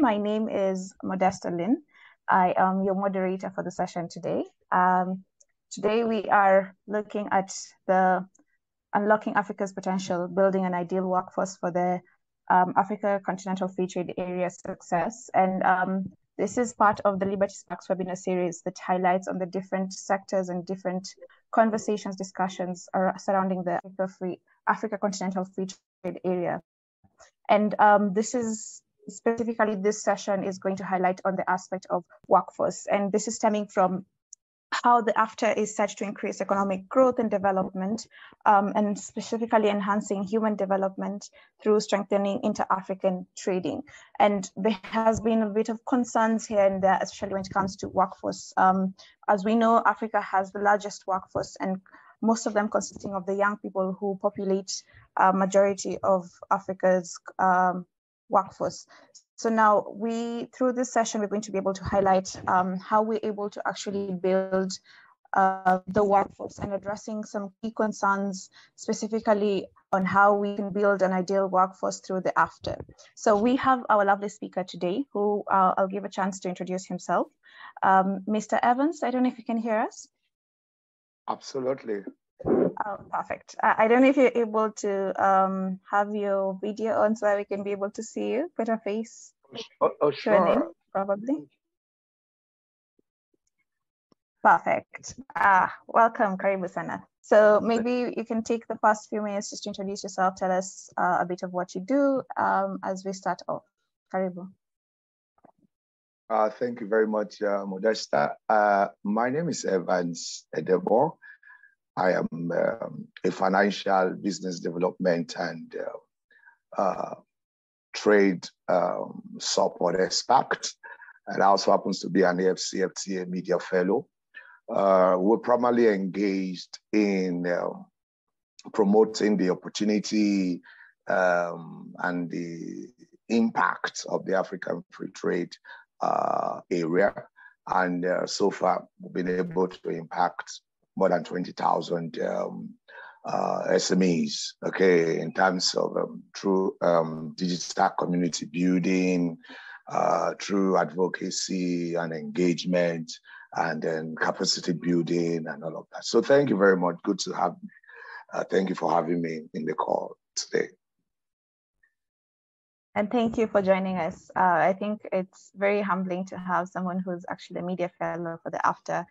My name is Modesta Lynn. I am your moderator for the session today. Um, today we are looking at the unlocking Africa's potential, building an ideal workforce for the um, Africa Continental Free Trade Area success. And um, this is part of the Liberty Sparks webinar series that highlights on the different sectors and different conversations, discussions surrounding the Africa, Free, Africa Continental Free Trade Area. And um, this is specifically this session is going to highlight on the aspect of workforce. And this is stemming from how the AfTA is set to increase economic growth and development, um, and specifically enhancing human development through strengthening inter-African trading. And there has been a bit of concerns here and there, especially when it comes to workforce. Um, as we know, Africa has the largest workforce and most of them consisting of the young people who populate a majority of Africa's um, workforce. So now we, through this session, we're going to be able to highlight um, how we're able to actually build uh, the workforce and addressing some key concerns specifically on how we can build an ideal workforce through the after. So we have our lovely speaker today who uh, I'll give a chance to introduce himself. Um, Mr. Evans, I don't know if you can hear us. Absolutely. Oh, perfect. I don't know if you're able to um, have your video on so that we can be able to see you, put a face. Oh, oh sure. Name, probably. Perfect. Ah, welcome, Karibu Sana. So maybe you can take the first few minutes just to introduce yourself, tell us uh, a bit of what you do um, as we start off. Karibu. Uh, thank you very much, uh, Modesta. Uh, my name is Evans Edebo. I am um, a financial business development and uh, uh, trade um, support expert, and also happens to be an AFCFTA media fellow. Uh, we're primarily engaged in um, promoting the opportunity um, and the impact of the African free trade uh, area. And uh, so far, we've been able to impact more than 20,000 um, uh, SMEs, okay, in terms of um, true um, digital community building, uh, true advocacy and engagement, and then capacity building and all of that. So thank you very much. Good to have uh, thank you for having me in the call today. And thank you for joining us. Uh, I think it's very humbling to have someone who's actually a media fellow for the AfTA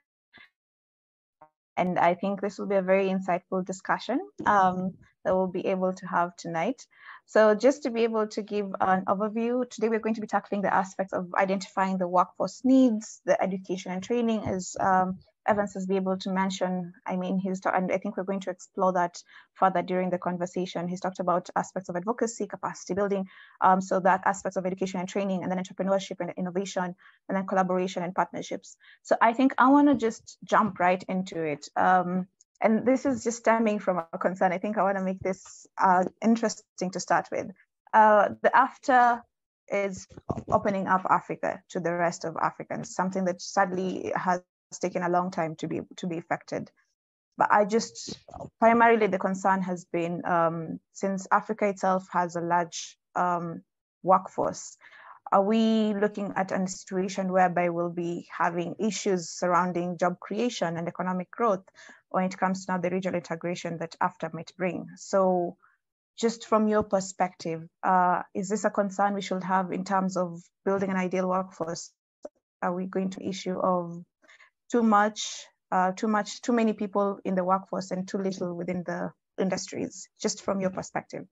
and I think this will be a very insightful discussion um, that we'll be able to have tonight. So just to be able to give an overview, today we're going to be tackling the aspects of identifying the workforce needs, the education and training as um, Evans has been able to mention, I mean, he's and I think we're going to explore that further during the conversation. He's talked about aspects of advocacy, capacity building, um, so that aspects of education and training, and then entrepreneurship and innovation, and then collaboration and partnerships. So I think I want to just jump right into it. Um, and this is just stemming from a concern. I think I want to make this uh, interesting to start with. Uh, the after is opening up Africa to the rest of Africans, something that sadly has taken a long time to be to be affected. But I just primarily the concern has been um, since Africa itself has a large um, workforce, are we looking at a situation whereby we'll be having issues surrounding job creation and economic growth when it comes to now the regional integration that AfTA might bring? So just from your perspective, uh, is this a concern we should have in terms of building an ideal workforce? Are we going to issue of too much, uh, too much, too many people in the workforce and too little within the industries, just from your perspective?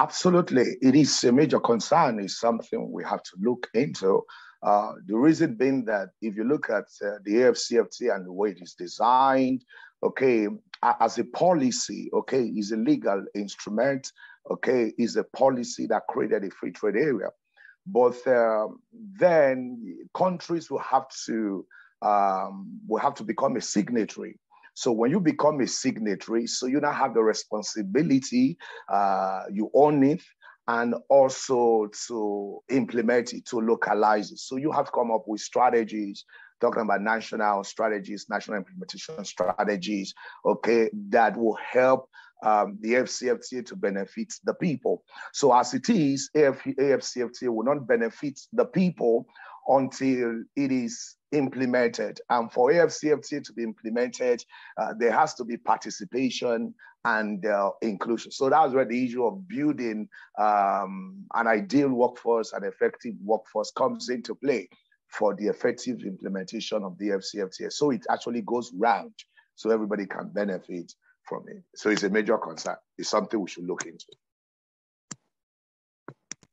Absolutely. It is a major concern, it's something we have to look into. Uh, the reason being that if you look at uh, the AFCFT and the way it is designed, okay, as a policy, okay, is a legal instrument, okay, is a policy that created a free trade area. But um, then countries will have to um, will have to become a signatory. So when you become a signatory, so you now have the responsibility, uh, you own it, and also to implement it, to localize it. So you have to come up with strategies, talking about national strategies, national implementation strategies, okay, that will help um, the AFCFTA to benefit the people. So as it is, AF, AFCFTA will not benefit the people until it is implemented. And for AFCFTA to be implemented, uh, there has to be participation and uh, inclusion. So that's where the issue of building um, an ideal workforce, an effective workforce comes into play for the effective implementation of the AFCFTA. So it actually goes round so everybody can benefit from it. So it's a major concern. It's something we should look into.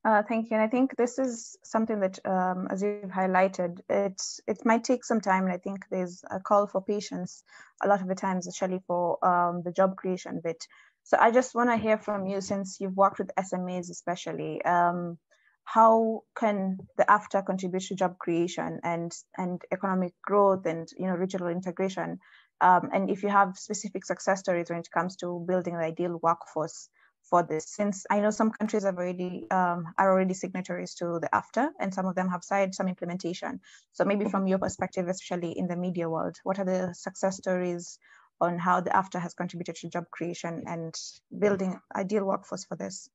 Uh, thank you. And I think this is something that, um, as you've highlighted, it's it might take some time. And I think there's a call for patience a lot of the times, especially for um, the job creation bit. So I just want to hear from you, since you've worked with SMEs especially, um, how can the AfTA contribute to job creation and and economic growth and you know regional integration? Um, and if you have specific success stories when it comes to building the ideal workforce for this, since I know some countries have already um, are already signatories to the AfTA, and some of them have signed some implementation. So maybe from your perspective, especially in the media world, what are the success stories on how the AfTA has contributed to job creation and building ideal workforce for this?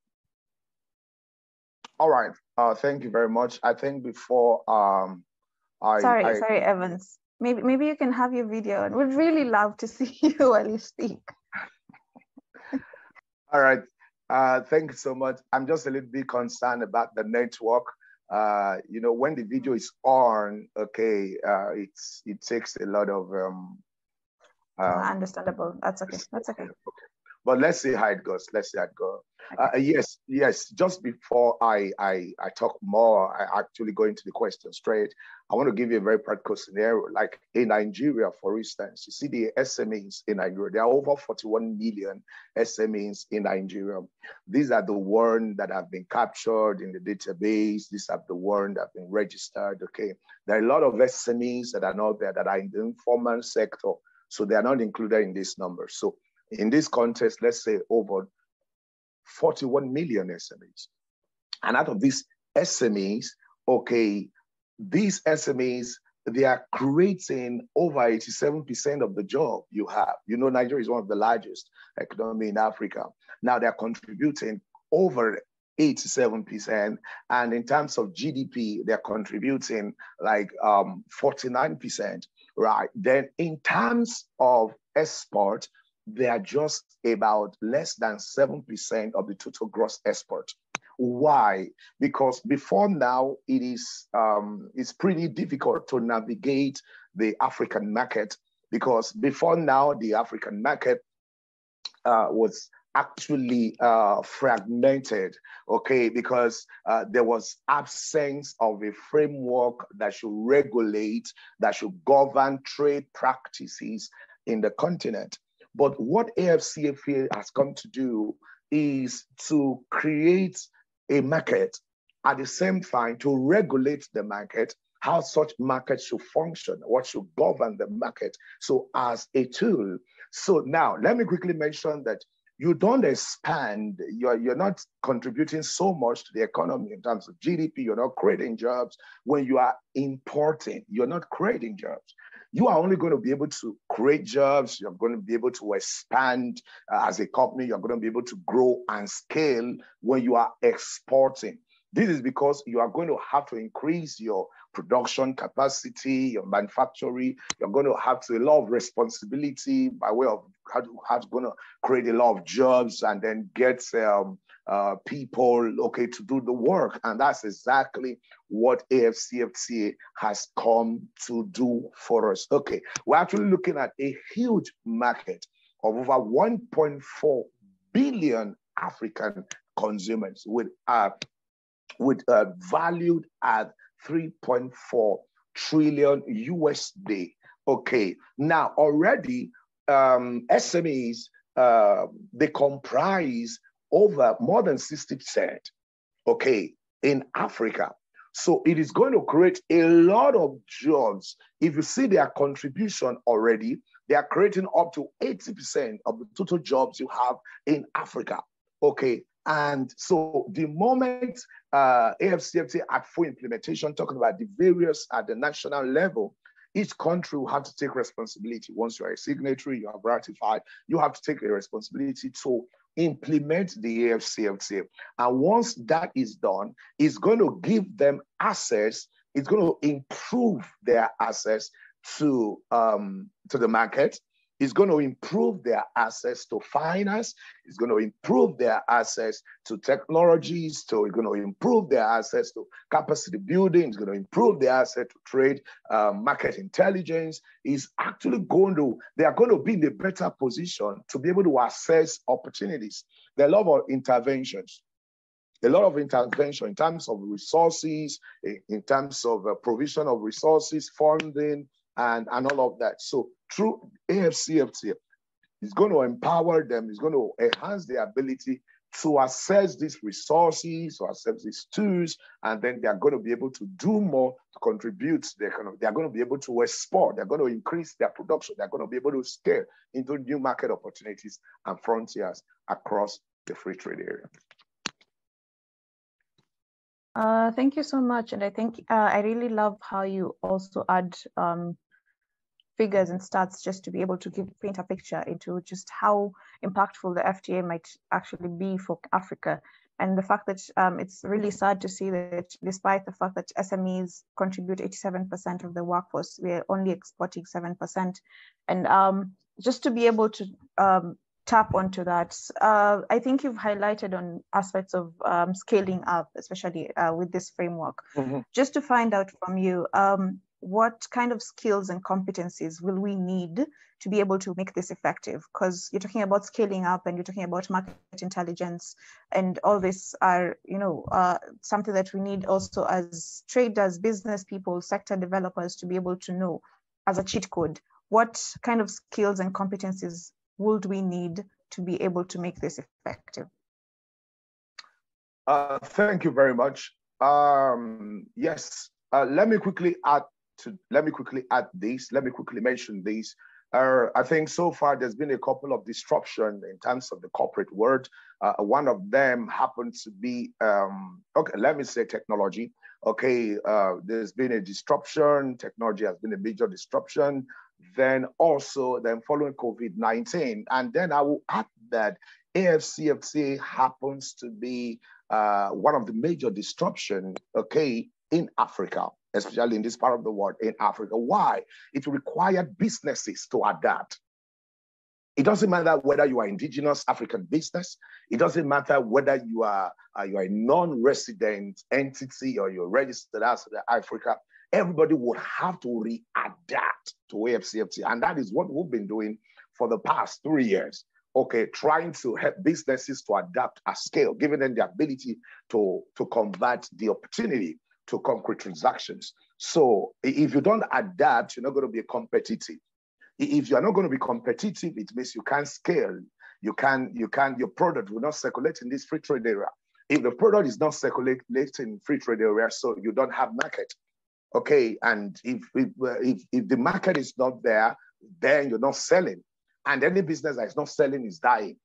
All right. Uh, thank you very much. I think before um, I sorry, I, sorry, Evans. Maybe maybe you can have your video, and we'd really love to see you while you speak. All right. Uh, thank you so much. I'm just a little bit concerned about the network. Uh, you know, when the video is on, okay, uh, it's it takes a lot of um, um understandable. That's okay. That's okay. okay. But let's see how it goes. Let's see how it goes. Uh, yes, yes. Just before I, I I talk more, I actually go into the question straight. I want to give you a very practical scenario. Like in Nigeria, for instance, you see the SMEs in Nigeria. There are over 41 million SMEs in Nigeria. These are the ones that have been captured in the database. These are the ones that have been registered. Okay, there are a lot of SMEs that are not there that are in the informal sector, so they are not included in this number. So in this context, let's say over 41 million SMEs. And out of these SMEs, okay, these SMEs, they are creating over 87% of the job you have. You know, Nigeria is one of the largest economy in Africa. Now they're contributing over 87%. And in terms of GDP, they're contributing like um, 49%, right? Then in terms of export, they are just about less than 7% of the total gross export. Why? Because before now, it is um, it's pretty difficult to navigate the African market because before now, the African market uh, was actually uh, fragmented, okay, because uh, there was absence of a framework that should regulate, that should govern trade practices in the continent. But what AFCFTA has come to do is to create a market at the same time to regulate the market, how such market should function, what should govern the market. So as a tool. So now let me quickly mention that you don't expand, you're, you're not contributing so much to the economy in terms of GDP, you're not creating jobs. When you are importing, you're not creating jobs you are only going to be able to create jobs. You're going to be able to expand uh, as a company. You're going to be able to grow and scale when you are exporting. This is because you are going to have to increase your production capacity, your manufacturing. You're going to have to a lot of responsibility by way of how to, going to create a lot of jobs and then get um, uh, people, okay, to do the work. And that's exactly what AFCFTA has come to do for us. Okay, we're actually looking at a huge market of over 1.4 billion African consumers with, uh, with uh, valued at 3.4 trillion USD. Okay, now already um, SMEs, uh, they comprise over more than 60%, okay, in Africa. So it is going to create a lot of jobs. If you see their contribution already, they are creating up to 80% of the total jobs you have in Africa. Okay. And so the moment uh, AFCFTA at full implementation, talking about the various at the national level, each country will have to take responsibility. Once you are a signatory, you have ratified, you have to take a responsibility to implement the AFCFTA. And once that is done, it's going to give them access, it's going to improve their access to, um, to the market. It's going to improve their access to finance. It's going to improve their access to technologies. So it's going to improve their access to capacity building. It's going to improve their access to trade, uh, market intelligence. Is actually going to, they are going to be in a better position to be able to assess opportunities. There are a lot of interventions a lot of intervention in terms of resources, in terms of uh, provision of resources, funding, and, and all of that. So through AFCFTA, it's going to empower them, it's going to enhance their ability to assess these resources, to assess these tools, and then they are going to be able to do more to contribute to the economy. They are going to be able to export, they're going to increase their production, they're going to be able to scale into new market opportunities and frontiers across the free trade area. Uh, thank you so much. And I think uh, I really love how you also add um, figures and stats just to be able to give paint a picture into just how impactful the FTA might actually be for Africa. And the fact that um, it's really sad to see that despite the fact that SMEs contribute 87% of the workforce, we're only exporting 7%. And um, just to be able to um, tap onto that, uh, I think you've highlighted on aspects of um, scaling up, especially uh, with this framework. Mm-hmm. Just to find out from you, um, what kind of skills and competencies will we need to be able to make this effective? Because you're talking about scaling up and you're talking about market intelligence, and all this are, you know, uh, something that we need also as traders, business people, sector developers to be able to know as a cheat code. What kind of skills and competencies would we need to be able to make this effective? Uh, thank you very much. Um, yes, uh, let me quickly add to let me quickly add this. Let me quickly mention this. Uh, I think so far there's been a couple of disruption in terms of the corporate world. Uh, one of them happens to be um, okay. Let me say technology. Okay, uh, there's been a disruption. Technology has been a major disruption. Then also, then following COVID-19, and then I will add that AFCFC happens to be uh, one of the major disruption. Okay, in Africa especially in this part of the world, in Africa. Why? It required businesses to adapt. It doesn't matter whether you are indigenous African business. It doesn't matter whether you are uh, you are a non-resident entity or you're registered as Africa. Everybody would have to readapt to AFCFT, and that is what we've been doing for the past three years. Okay, trying to help businesses to adapt at scale, giving them the ability to to convert the opportunity to concrete transactions. So if you don't adapt, you're not going to be competitive. If you're not going to be competitive, it means you can't scale. You can, you can, your product will not circulate in this free trade area. If the product is not circulating in free trade area, so you don't have market. Okay, and if, if if if the market is not there, then you're not selling. And any business that is not selling is dying.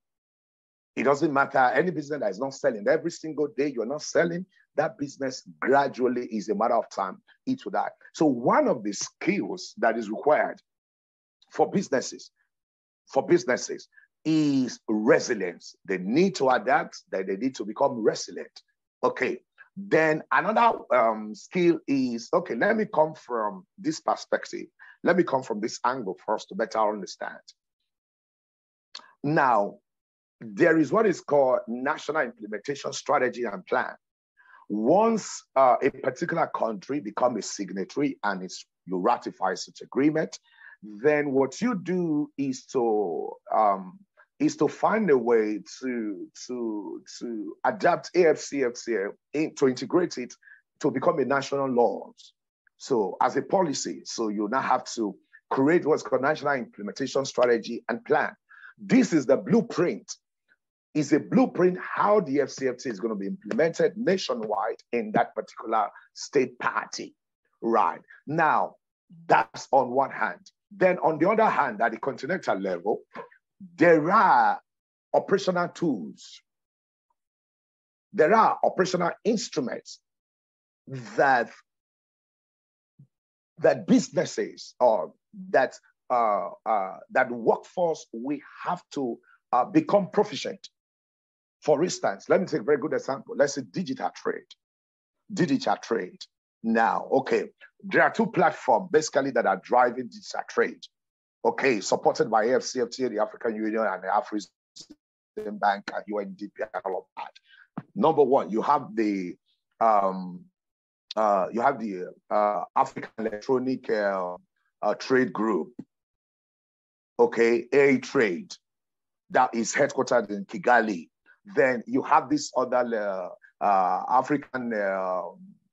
It doesn't matter. Any business that is not selling every single day, you're not selling. That business gradually is a matter of time. It will die. So one of the skills that is required for businesses, for businesses, is resilience. They need to adapt. That they need to become resilient. Okay. Then another um, skill is okay. Let me come from this perspective. Let me come from this angle first to better understand. Now, there is what is called national implementation strategy and plan. Once uh, a particular country become a signatory and you ratify such agreement, then what you do is to um, is to find a way to to to adapt AFCFTA in, to integrate it to become a national law. So as a policy, so you now have to create what's called national implementation strategy and plan. This is the blueprint is a blueprint how the FCFT is going to be implemented nationwide in that particular state party. Right. Now, that's on one hand. Then on the other hand, at the continental level, there are operational tools. There are operational instruments that that businesses or that uh, uh, that workforce we have to uh, become proficient. For instance, let me take a very good example. Let's say digital trade. Digital trade. Now, okay, there are two platforms basically that are driving digital trade. Okay, supported by AFCFTA, the African Union, and the Afrexim Bank and UNDP and all of that. Number one, you have the um, uh, you have the uh, African Electronic uh, uh Trade Group, okay, A Trade, that is headquartered in Kigali. Then you have this other uh, uh, African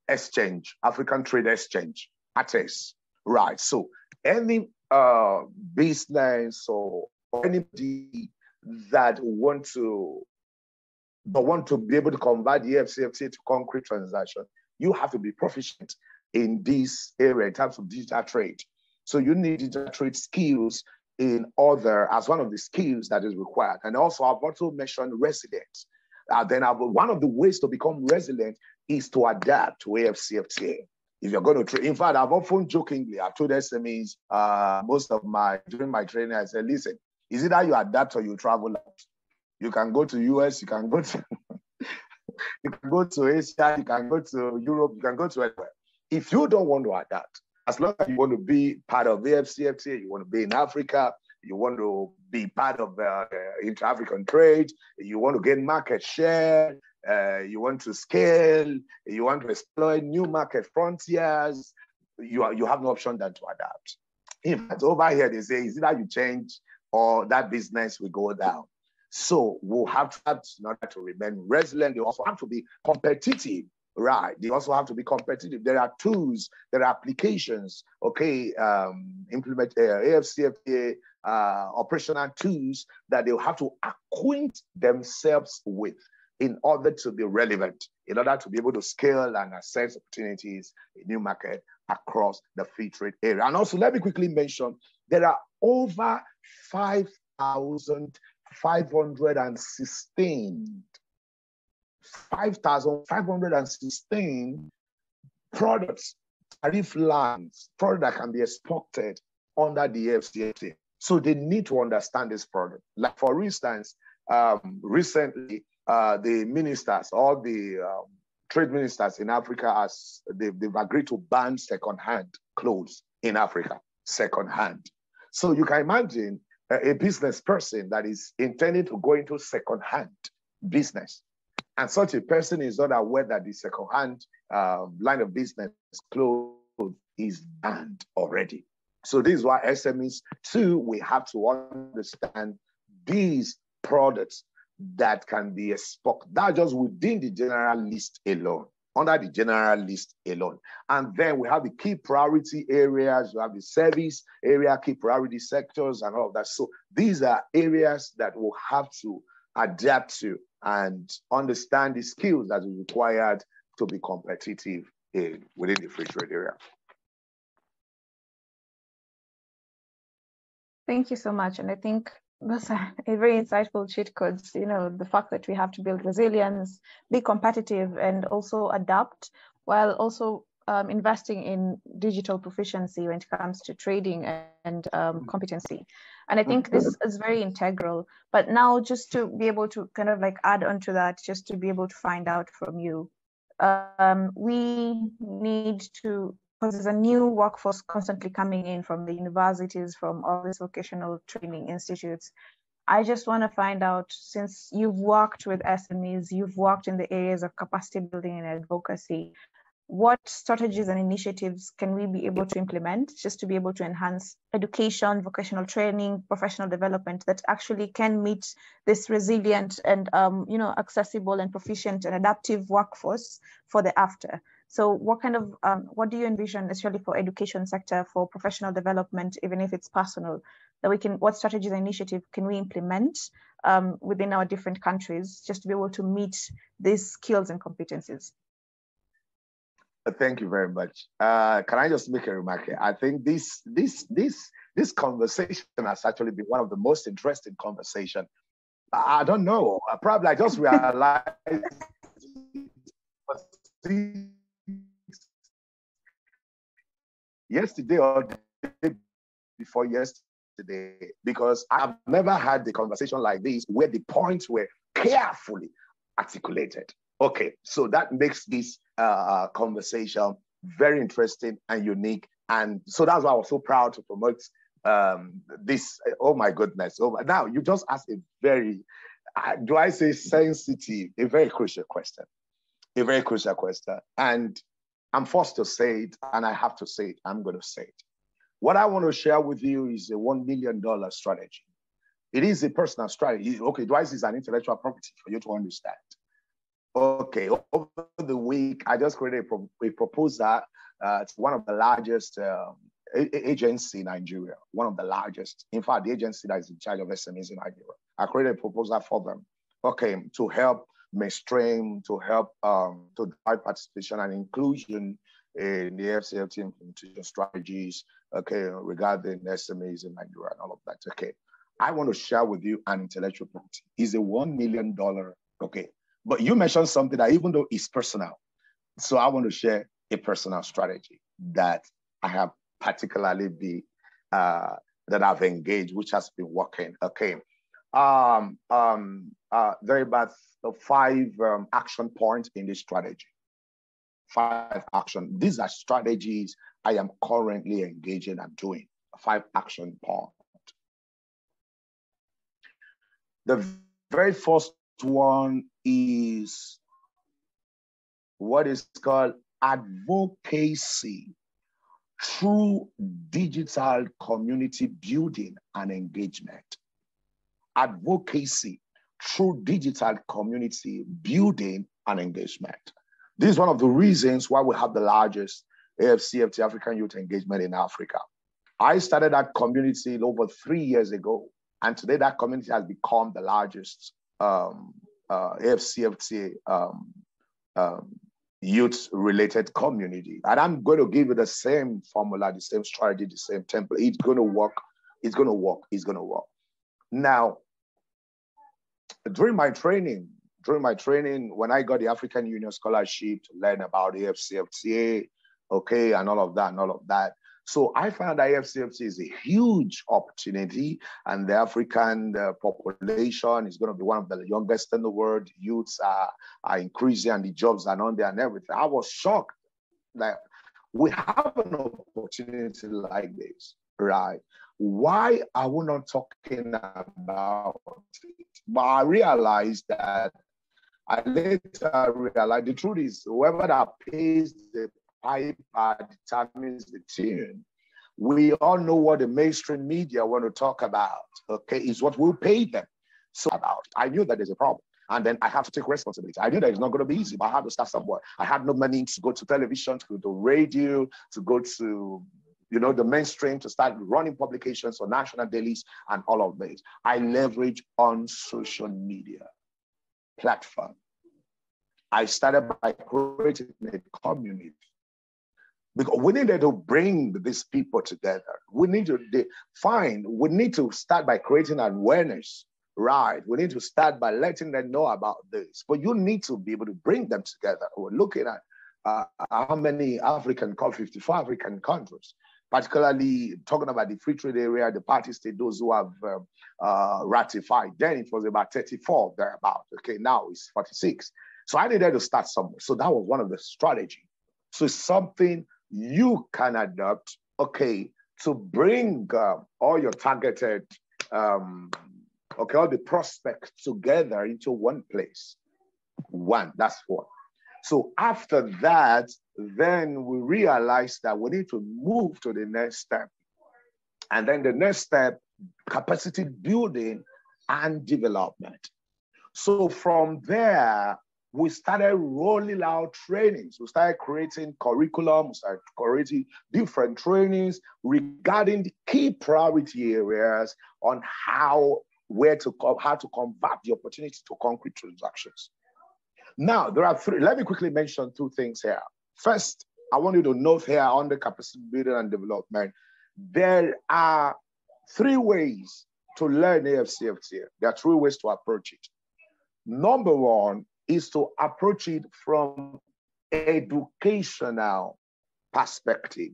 exchange, African Trade Exchange, ATEX, right? So any uh, business or anybody that want to but want to be able to convert the AFCFTA to concrete transaction, you have to be proficient in this area in terms of digital trade. So you need digital trade skills in other as one of the skills that is required. And also I've also mentioned resilience. Uh, then I've, one of the ways to become resilient is to adapt to AFCFTA. If you're going to train, in fact, I've often jokingly, I've told SMEs uh, most of my, during my training, I said, listen, is it that you adapt or you travel out? You can go to US, you can go to you can go to Asia, you can go to Europe, you can go to anywhere. If you don't want to adapt, as long as you want to be part of the AFCFTA, you want to be in Africa, you want to be part of uh, inter-African trade, you want to gain market share, uh, you want to scale, you want to exploit new market frontiers, you, are, you have no option than to adapt. In fact, over here, they say, is it that you change or that business will go down? So we'll have to, in order to remain resilient, they also have to be competitive, right? They also have to be competitive. There are tools, there are applications, okay, um, implement uh, AFCFTA uh, operational tools that they'll have to acquaint themselves with in order to be relevant, in order to be able to scale and assess opportunities in new market across the free trade area. And also, let me quickly mention there are over 5,000 516 5,516 products, tariff lines, product that can be exported under the FCFTA. So they need to understand this product. Like for instance, um, recently uh, the ministers, all the um, trade ministers in Africa, as they've, they've agreed to ban second-hand clothes in Africa, second-hand. So you can imagine a business person that is intending to go into second-hand business. And such a person is not aware that the second-hand um, line of business clothes is banned already. So this is why SMEs too, we have to understand these products that can be exported, not just within the general list alone under the general list alone. And then we have the key priority areas, we have the service area, key priority sectors, and all of that. So these are areas that we'll have to adapt to and understand the skills that are required to be competitive in, within the free trade area. Thank you so much. And I think those a very insightful cheat codes. You know, the fact that we have to build resilience, be competitive, and also adapt while also um, investing in digital proficiency when it comes to trading and um, mm-hmm. competency. And I think this is very integral. But now, just to be able to kind of like add on to that, just to be able to find out from you, um, we need to because there's a new workforce constantly coming in from the universities, from all these vocational training institutes. I just want to find out since you've worked with SMEs, you've worked in the areas of capacity building and advocacy, what strategies and initiatives can we be able to implement just to be able to enhance education, vocational training, professional development that actually can meet this resilient and um, you know accessible and proficient and adaptive workforce for the after? So what kind of, um, what do you envision, especially for education sector, for professional development, even if it's personal, that we can, what strategies and initiative can we implement um, within our different countries just to be able to meet these skills and competencies? Uh, thank you very much. Uh, can I just make a remark? I think this this this this conversation has actually been one of the most interesting conversation. I don't know. Probably I just realized yesterday or before yesterday because I've never had the conversation like this where the points were carefully articulated. Okay, so that makes this uh, conversation very interesting and unique. And so that's why I was so proud to promote um, this. Oh my goodness. Oh, now you just asked a very, uh, do I say sensitive, a very crucial question. A very crucial question. And I'm forced to say it, and I have to say it. I'm going to say it. What I want to share with you is a $1 million strategy. It is a personal strategy. Okay, Dwight is an intellectual property for you to understand. Okay, over the week, I just created a, pro- a proposal uh, to one of the largest um, agency in Nigeria, one of the largest. In fact, the agency that is in charge of SMEs in Nigeria. I created a proposal for them, okay, to help mainstream, to help um, to drive participation and inclusion in the FCFT implementation strategies, okay, regarding SMEs in Nigeria and all of that. Okay, I want to share with you an intellectual property. It's a $1 million, okay. But you mentioned something that even though it's personal, so I want to share a personal strategy that I have particularly be uh, that I've engaged, which has been working. Okay. Um, um, uh, there are about five um, action points in this strategy. Five action. These are strategies I am currently engaging and doing. Five action points. The very first one is what is called advocacy through digital community building and engagement. Advocacy through digital community building and engagement. This is one of the reasons why we have the largest AFCFT African Youth Engagement in Africa. I started that community over three years ago and today that community has become the largest um, uh, AFCFTA um, um, youth related community. And I'm going to give you the same formula, the same strategy, the same template. It's going to work. It's going to work. It's going to work. Now, during my training, during my training, when I got the African Union Scholarship to learn about AFCFTA, okay, and all of that, and all of that, so I found IFCFC is a huge opportunity, and the African uh, population is going to be one of the youngest in the world. Youths are, are increasing, and the jobs are on there and everything. I was shocked that we have an opportunity like this, right? Why are we not talking about it? But I realized that I later realized the truth is whoever that pays the piper determines the tune. We all know what the mainstream media want to talk about, okay, is what we'll pay them. So about, I knew that there's a problem. And then I have to take responsibility. I knew that it's not going to be easy, but I had to start somewhere. I had no money to go to television, to to radio, to go to you know, the mainstream to start running publications or national dailies and all of this. I leverage on social media platform. I started by creating a community because we needed to bring these people together. We need to find, we need to start by creating awareness, right? We need to start by letting them know about this. But you need to be able to bring them together. We're looking at uh, how many African, 54 African countries, particularly talking about the free trade area, the party state, those who have uh, uh, ratified. Then it was about 34 thereabout. Okay, now it's 46. So I needed to start somewhere. So that was one of the strategy. So it's something you can adopt, okay, to bring uh, all your targeted, um, okay, all the prospects together into one place. One, that's one. So after that, then we realize that we need to move to the next step. And then the next step, capacity building and development. So from there, we started rolling out trainings. We started creating curriculum, we started creating different trainings regarding the key priority areas on how where to come, how to convert the opportunity to concrete transactions. Now, there are three. Let me quickly mention two things here. First, I want you to note here on the capacity building and development, there are three ways to learn AFCFTA. There are three ways to approach it. Number one is to approach it from educational perspective,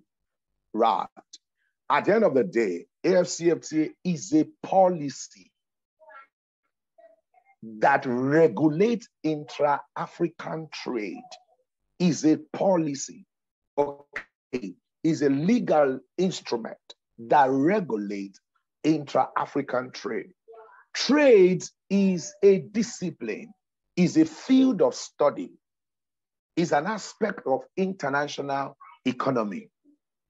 Right. At the end of the day, AFCFTA is a policy that regulates intra-African trade. Is a policy. Okay. Is a legal instrument that regulates intra-African trade. Trade is a discipline, is a field of study, is an aspect of international economy.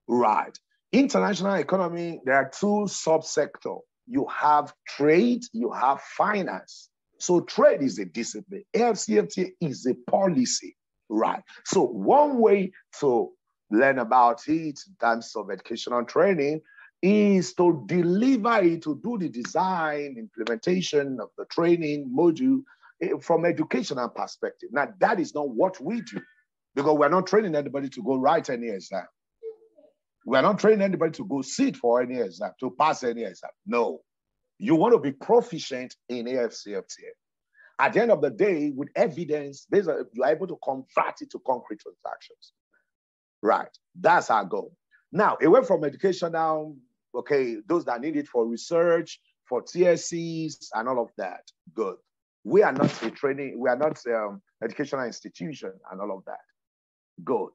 Right. International economy, there are two subsectors. You have trade, you have finance. So trade is a discipline. AFCFTA is a policy, right? So one way to learn about it in terms of educational training is to deliver it, to do the design, implementation of the training module Eh, from educational perspective. Now, that is not what we do because we're not training anybody to go write any exam. We're not training anybody to go sit for any exam, to pass any exam. No. You want to be proficient in AFCFTA. At the end of the day, with evidence, you're able to convert it to concrete transactions. Right. That's our goal. Now, away from education now, okay, those that need it for research, for TSCs, and all of that, good. We are not a training, we are not um, educational institution and all of that. Good.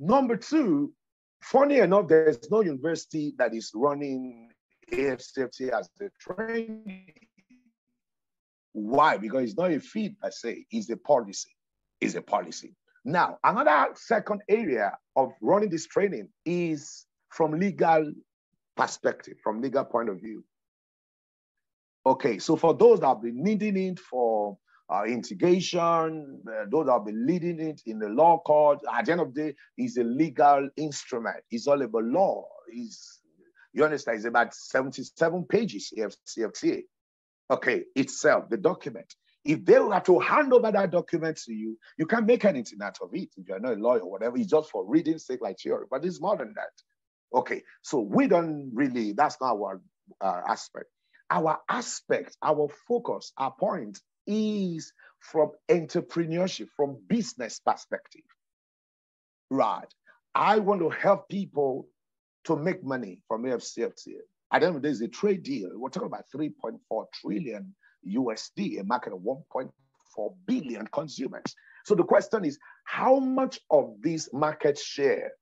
Number two, funny enough, there's no university that is running AFCFTA as a training. Why? Because it's not a feed I say; it's a policy. It's a policy. Now, another second area of running this training is from legal perspective, from legal point of view. Okay, so for those that have been needing it for uh, integration, uh, those that have been leading it in the law court, at the end of the day, is a legal instrument. It's all about law. Is you understand? It's about 77 pages, CFTA. Okay, itself, the document. If they were to hand over that document to you, you can't make anything out of it. If you're not a lawyer or whatever, it's just for reading sake like theory, but it's more than that. Okay, so we don't really, that's not our uh, aspect. Our aspect, our focus, our point is from entrepreneurship, from business perspective. Right. I want to help people to make money from AFCFTA. At the end of the day, it's a trade deal. We're talking about 3.4 trillion USD, a market of 1.4 billion consumers. So the question is, how much of this market share,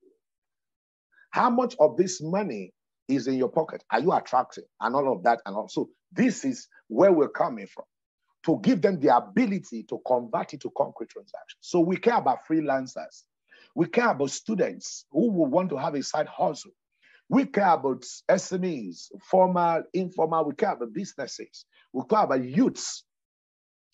how much of this money is in your pocket? Are you attracting? And all of that. And also, this is where we're coming from to give them the ability to convert it to concrete transactions. So we care about freelancers. We care about students who will want to have a side hustle. We care about SMEs, formal, informal. We care about businesses. We care about youths,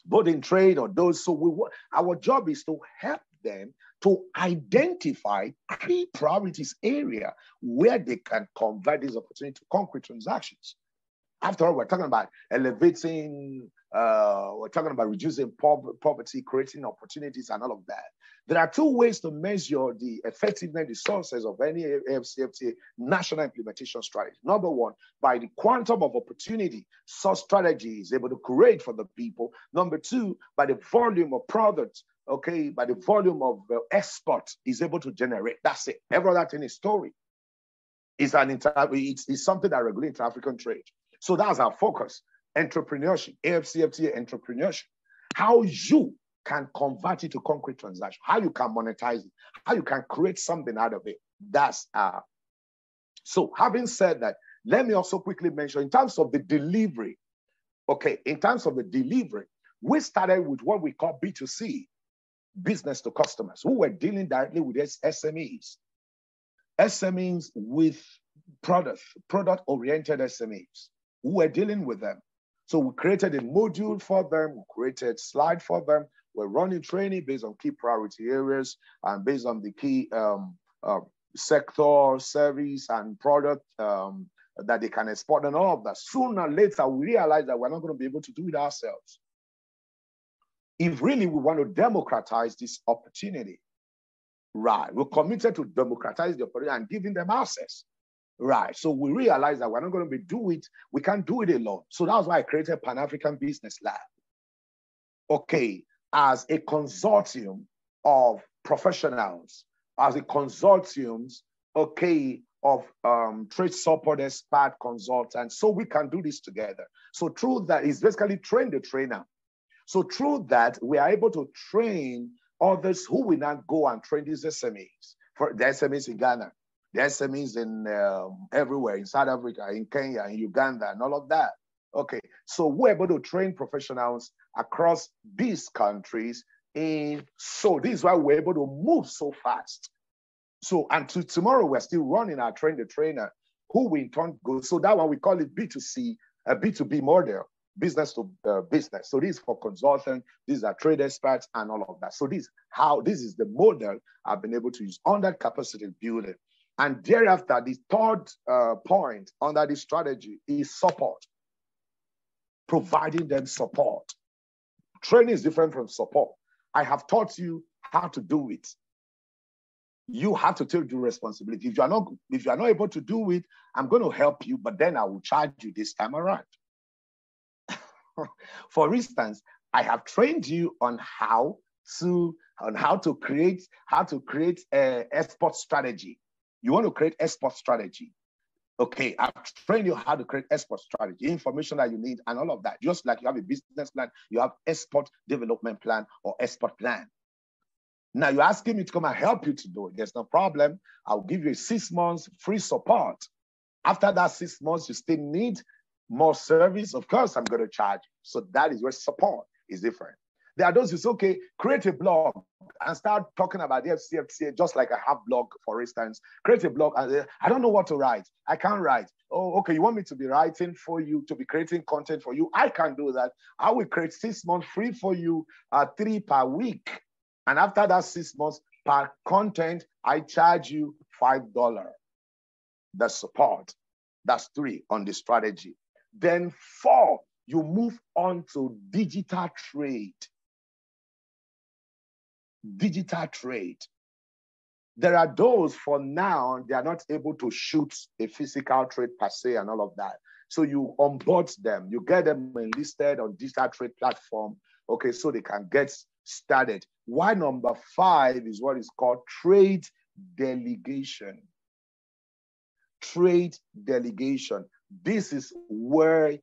both in trade or those. So we our job is to help them to identify key priorities area where they can convert this opportunity to concrete transactions. After all, we're talking about elevating, uh, we're talking about reducing poverty, creating opportunities, and all of that. There are two ways to measure the effectiveness, the success of any AFCFTA national implementation strategy. Number one, by the quantum of opportunity such strategy is able to create for the people. Number two, by the volume of products, okay, by the volume of uh, export is able to generate. That's it. Every other thing is story. It's an inter- it's, it's something that regulates African trade. So that's our focus. Entrepreneurship, AFCFTA entrepreneurship. How you can convert it to concrete transaction, how you can monetize it, how you can create something out of it. That's uh so having said that, let me also quickly mention in terms of the delivery. Okay, in terms of the delivery, we started with what we call B2C, business to customers, who were dealing directly with SMEs. SMEs with product, product-oriented SMEs, who were dealing with them. So we created a module for them, we created slide for them, we're running training based on key priority areas and based on the key um, uh, sector, service, and product um, that they can export and all of that. Sooner or later, we realize that we're not going to be able to do it ourselves. If really we want to democratize this opportunity, right, we're committed to democratize the opportunity and giving them access. Right. So we realize that we're not going to be do it. We can't do it alone. So that's why I created Pan African Business Lab. Okay as a consortium of professionals, as a consortium, okay, of um, trade support expert consultants so we can do this together. So through that is basically train the trainer. So through that, we are able to train others who will not go and train these SMEs. For the SMEs in Ghana, the SMEs in um, everywhere, in South Africa, in Kenya, in Uganda, and all of that. Okay, so we're able to train professionals across these countries. And so this is why we're able to move so fast. So and to tomorrow we're still running our train the trainer, who we in turn go. So that one we call it B2C, a B2B model business to uh, business. So this is for consultants, these are trade experts and all of that. So this how this is the model I've been able to use under capacity building. And thereafter, the third uh, point under this strategy is support, providing them support. Training is different from support. I have taught you how to do it. You have to take the responsibility. If you are not, if you are not able to do it, I'm going to help you, but then I will charge you this time around. For instance, I have trained you on how to on how to create how to create a export strategy. You want to create export strategy. Okay, I've trained you how to create export strategy, information that you need, and all of that. Just like you have a business plan, you have export development plan or export plan. Now you're asking me to come and help you to do it. There's no problem. I'll give you six months free support. After that six months, you still need more service, of course I'm going to charge. So that is where support is different. There are those who say, okay, create a blog and start talking about the AFCFTA, just like I have blog, for instance. Create a blog and say, I don't know what to write. I can't write. Oh, okay, you want me to be writing for you, to be creating content for you? I can do that. I will create six months free for you, uh, three per week. And after that six months per content, I charge you $5. The support. That's three on the strategy. Then four, you move on to digital trade. Digital trade. There are those for now, they are not able to shoot a physical trade per se and all of that. So you onboard them, you get them enlisted on digital trade platform, okay, so they can get started. Why number five is what is called trade delegation. Trade delegation. This is where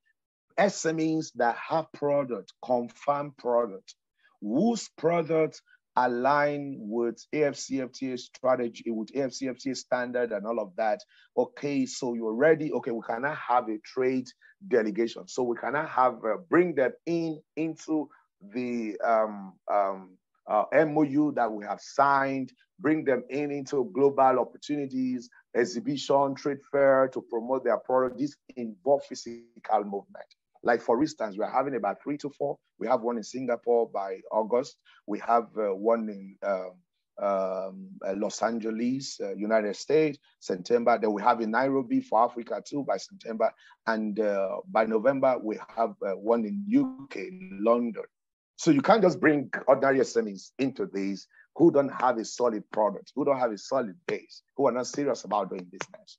SMEs that have product, confirmed product, whose product align with AFCFTA strategy, with AFCFTA standard and all of that. Okay, so you're ready. Okay, we cannot have a trade delegation. So we cannot have, uh, bring them in into the um, um, uh, MOU that we have signed, bring them in into global opportunities, exhibition, trade fair to promote their product. This involve physical movement. Like for instance, we're having about three to four. We have one in Singapore by August. We have uh, one in um, um, uh, Los Angeles, uh, United States, September. Then we have in Nairobi for Africa too by September. And uh, by November, we have uh, one in UK, London. So you can't just bring ordinary SMEs into these who don't have a solid product, who don't have a solid base, who are not serious about doing business,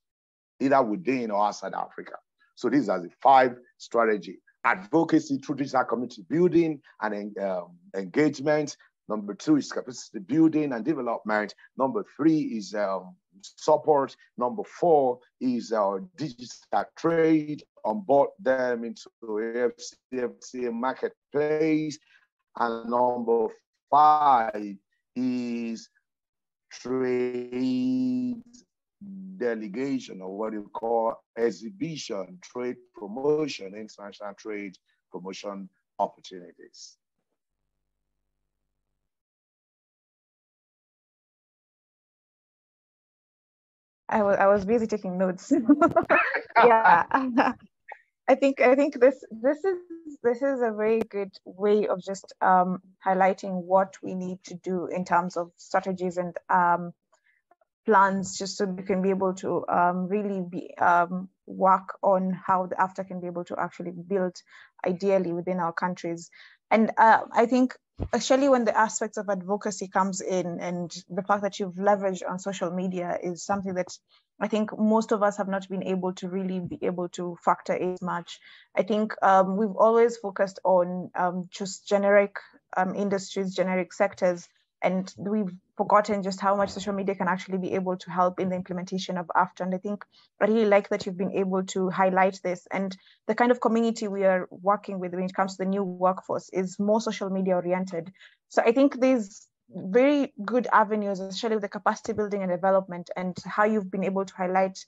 either within or outside Africa. So these are the five strategy. Advocacy through digital community building and um, engagement. Number two is capacity building and development. Number three is um, support. Number four is our uh, digital trade, onboard them into AFCFTA marketplace. And number five is trade delegation or what you call exhibition, trade promotion, international trade promotion opportunities. I was I was busy taking notes. yeah. I think I think this this is this is a very good way of just um, highlighting what we need to do in terms of strategies and um, plans, just so we can be able to um, really be um, work on how the AfTA can be able to actually build ideally within our countries. And uh, I think especially when the aspects of advocacy comes in and the fact that you've leveraged on social media is something that I think most of us have not been able to really be able to factor as much. I think um, we've always focused on um, just generic um, industries, generic sectors, and we've forgotten just how much social media can actually be able to help in the implementation of AFTA. And I think I really like that you've been able to highlight this. And the kind of community we are working with when it comes to the new workforce is more social media oriented. So I think there's very good avenues, especially with the capacity building and development, and how you've been able to highlight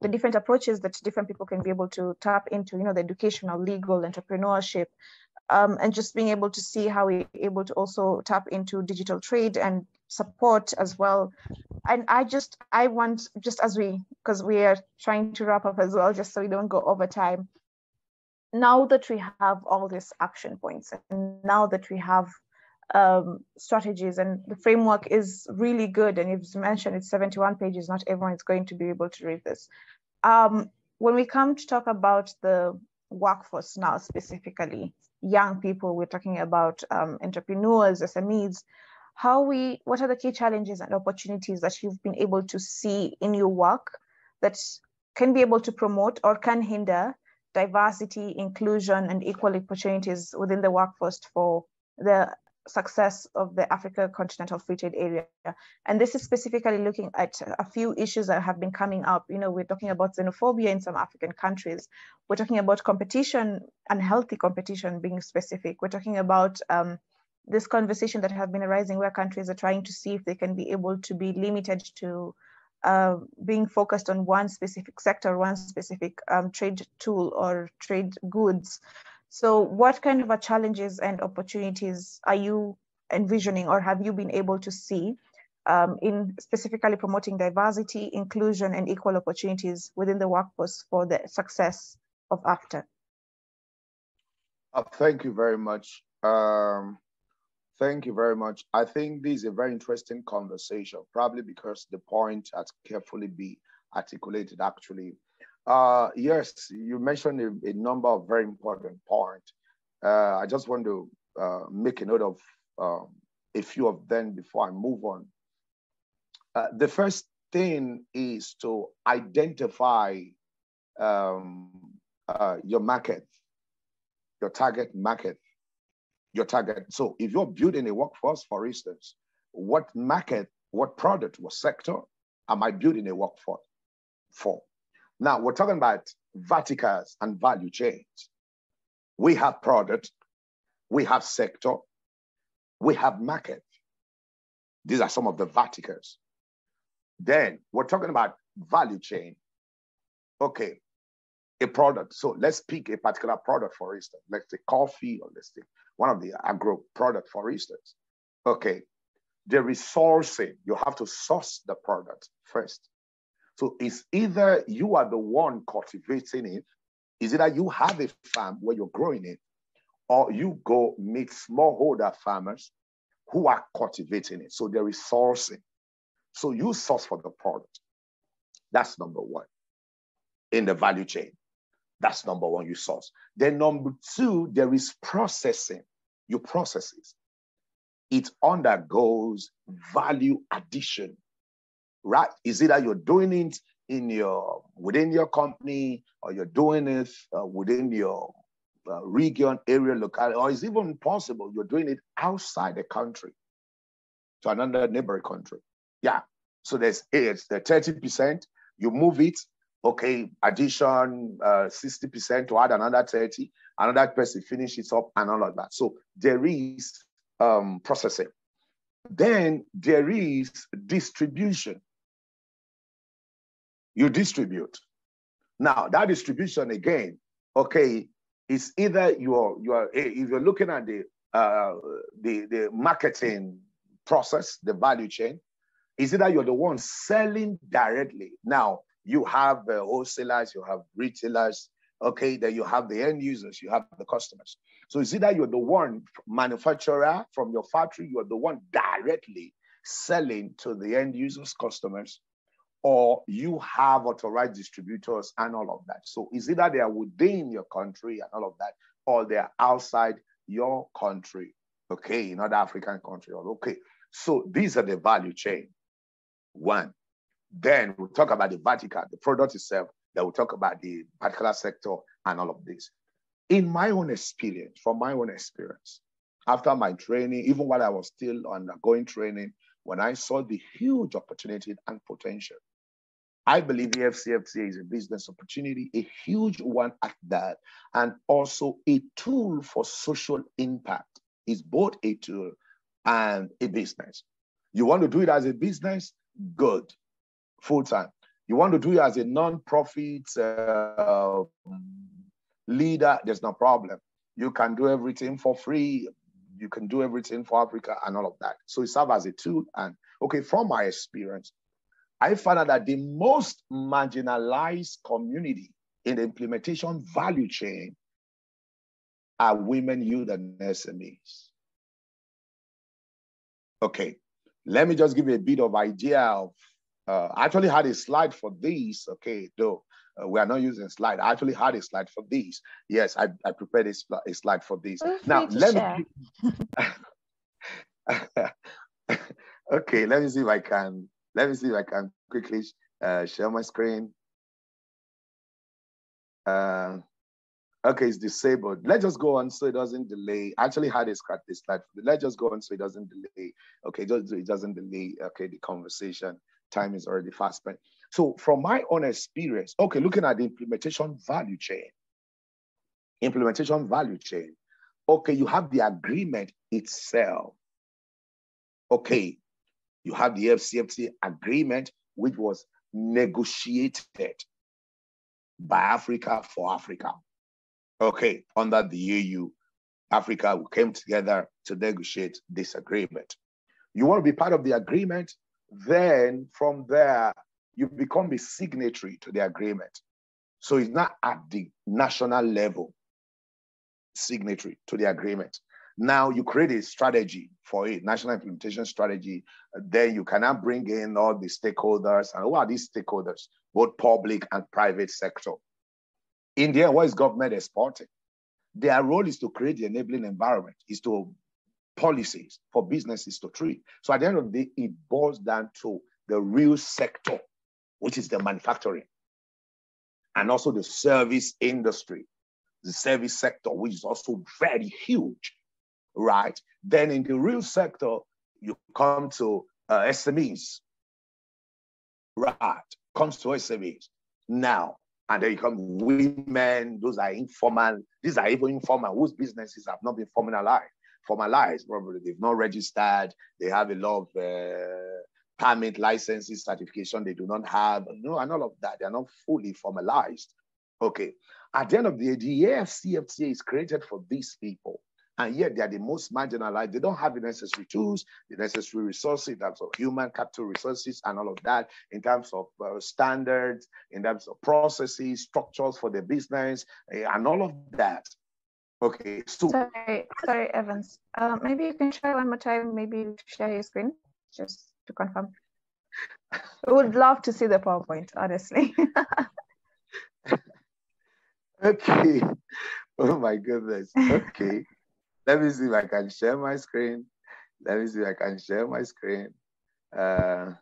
the different approaches that different people can be able to tap into, you know, the educational, legal, entrepreneurship, um, and just being able to see how we're able to also tap into digital trade and support as well. And I just, I want, just as we, because we are trying to wrap up as well, just so we don't go over time. Now that we have all these action points, and now that we have um, strategies and the framework is really good, and you've mentioned it's 71 pages, not everyone is going to be able to read this. Um, when we come to talk about the workforce now specifically, young people, we're talking about um, entrepreneurs, SMEs, how we, what are the key challenges and opportunities that you've been able to see in your work that can be able to promote or can hinder diversity, inclusion, and equal opportunities within the workforce for the success of the Africa Continental Free Trade Area. And this is specifically looking at a few issues that have been coming up. You know, we're talking about xenophobia in some African countries. We're talking about competition, unhealthy competition being specific. We're talking about um, this conversation that have been arising where countries are trying to see if they can be able to be limited to uh, being focused on one specific sector, one specific um, trade tool or trade goods. So what kind of challenges and opportunities are you envisioning or have you been able to see um, in specifically promoting diversity, inclusion, and equal opportunities within the workforce for the success of AFTA? Uh, thank you very much. Um, thank you very much. I think this is a very interesting conversation, probably because the point has carefully be articulated actually uh, yes, you mentioned a, a, number of very important points. Uh, I just want to uh, make a note of um, a few of them before I move on. Uh, the first thing is to identify um, uh, your market, your target market, your target. So if you're building a workforce, for instance, what market, what product, what sector am I building a workforce for? Now we're talking about verticals and value chains. We have product, we have sector, we have market. These are some of the verticals. Then we're talking about value chain. Okay, a product. So let's pick a particular product, for instance. Let's say coffee, or let's take one of the agro product, for instance. Okay, the resourcing, you have to source the product first. So it's either you are the one cultivating it, is either you have a farm where you're growing it, or you go meet smallholder farmers who are cultivating it. So there is sourcing. So you source for the product. That's number one in the value chain. That's number one, you source. Then number two, there is processing. You process it. It undergoes value addition right? Is it that you're doing it in your within your company, or you're doing it uh, within your uh, region, area, locality, or is even possible you're doing it outside the country to another neighboring country? Yeah. So there's it's the 30%, you move it, okay, addition uh, 60% to add another 30, another person finish it up and all of that. So there is um, processing. Then there is distribution you distribute. Now that distribution again, okay, is either you're you're if you're looking at the uh, the the marketing process, the value chain, is either you're the one selling directly. Now you have uh, wholesalers, you have retailers, okay, then you have the end users, you have the customers. So it's either you're the one manufacturer from your factory, you're the one directly selling to the end users, customers, or you have authorized distributors and all of that. So it's either they are within your country and all of that, or they're outside your country, okay, in other African country. Okay, so these are the value chain. One. Then we'll talk about the vertical, the product itself. Then we'll talk about the particular sector and all of this. In my own experience, from my own experience, after my training, even while I was still undergoing training, when I saw the huge opportunity and potential. I believe the AFCFTA is a business opportunity, a huge one at that, and also a tool for social impact. It's both a tool and a business. You want to do it as a business? Good, full time. You want to do it as a non-profit uh, leader? There's no problem. You can do everything for free. You can do everything for Africa and all of that. So it serves as a tool. And okay, from my experience, I found out that the most marginalized community in the implementation value chain are women, youth, and SMEs. Okay, let me just give you a bit of idea of, uh, I actually had a slide for this, okay, though uh, we are not using slide. I actually had a slide for this. Yes, I, I prepared a, a slide for this. now, let share. me, okay, let me see if I can, let me see if I can quickly uh, share my screen. Uh, okay, it's disabled. Let's just go on so it doesn't delay. I actually had a scratch this slide. Let's just go on so it doesn't delay. Okay, just it doesn't delay. Okay, the conversation time is already fast spent. So from my own experience, okay, looking at the implementation value chain, implementation value chain, okay, you have the agreement itself. Okay, you have the AFCFTA agreement, which was negotiated by Africa for Africa. Okay, under the AU, Africa came together to negotiate this agreement. You want to be part of the agreement? Then from there, you become a signatory to the agreement. So it's not at the national level signatory to the agreement. Now you create a strategy for a national implementation strategy. Uh, then you cannot bring in all the stakeholders. And who are these stakeholders? Both public and private sector. India, what is government exporting? Their role is to create the enabling environment, is to policies for businesses to treat. So at the end of the day, it boils down to the real sector, which is the manufacturing, and also the service industry, the service sector, which is also very huge, right? Then in the real sector, you come to uh, SMEs, right? Comes to SMEs now, and then you come women. Those are informal. These are even informal whose businesses have not been formalized formalized. Probably they've not registered. They have a lot of uh, permit licenses, certification they do not have. No, and all of that. They are not fully formalized. Okay. At the end of the day, the AFCFTA is created for these people. And yet they are the most marginalized. They don't have the necessary tools, the necessary resources in terms of human capital resources and all of that, in terms of uh, standards, in terms of processes, structures for the business, uh, and all of that. Okay, so sorry, sorry, Evans. Uh, maybe you can try one more time. Maybe share your screen just to confirm. I would love to see the PowerPoint, honestly. okay. Oh my goodness. Okay. Let me see if I can share my screen. Let me see if I can share my screen. Uh,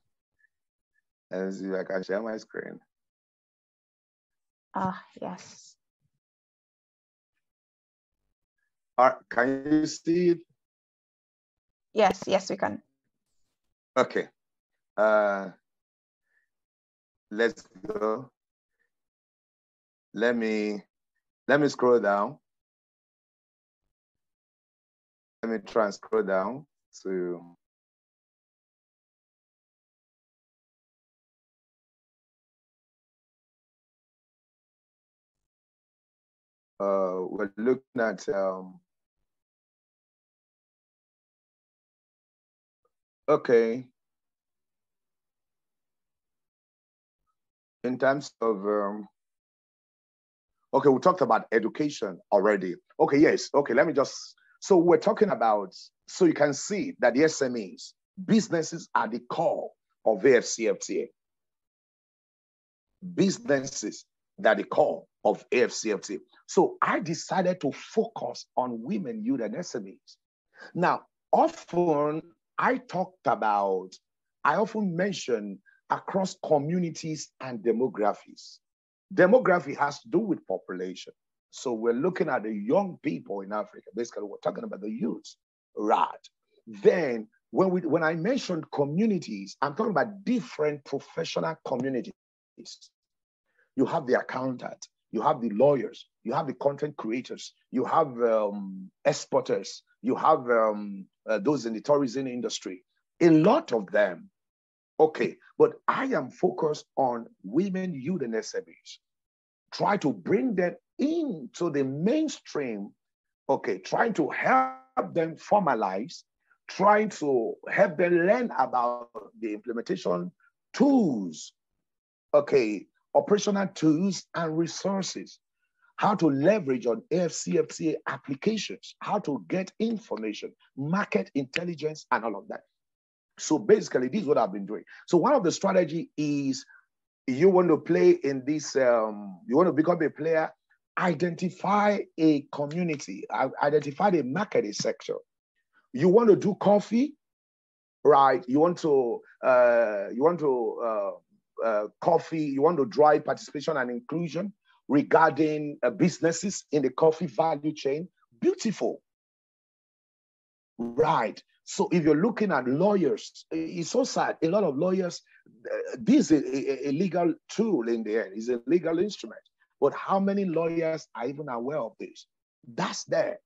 let me see if I can share my screen. Ah, yes. Are, can you see it? Yes, yes, we can. Okay. Uh, let's go. Let me let me scroll down. Let me try and scroll down to uh, we're looking at um, Okay. In terms of, um, okay, we talked about education already. Okay, yes. Okay, let me just, so we're talking about, so you can see that the SMEs, businesses are the core of AFCFTA. Businesses that are the core of AFCFTA. So I decided to focus on women, youth, and SMEs. Now, often I talked about, I often mention across communities and demographies. Demography has to do with population. So we're looking at the young people in Africa. Basically, we're talking about the youth. Right. Then when we when I mentioned communities, I'm talking about different professional communities. You have the accountant, you have the lawyers, you have the content creators, you have um, exporters, you have um, uh, those in the tourism industry. A lot of them. Okay, but I am focused on women, youth, and SMEs. Try to bring them into the mainstream. Okay, trying to help them formalize, trying to help them learn about the implementation tools. Okay, operational tools and resources, how to leverage on AFCFTA applications, how to get information, market intelligence, and all of that. So basically, this is what I've been doing. So one of the strategy is you want to play in this, um, you want to become a player, identify a community, identify the market sector. You want to do coffee, right? You want to, uh, you want to uh, uh, coffee, you want to drive participation and inclusion regarding uh, businesses in the coffee value chain, beautiful. Right. So if you're looking at lawyers, it's so sad. A lot of lawyers, uh, this is a, a, legal tool in the end, it's a legal instrument. But how many lawyers are even aware of this? That's there.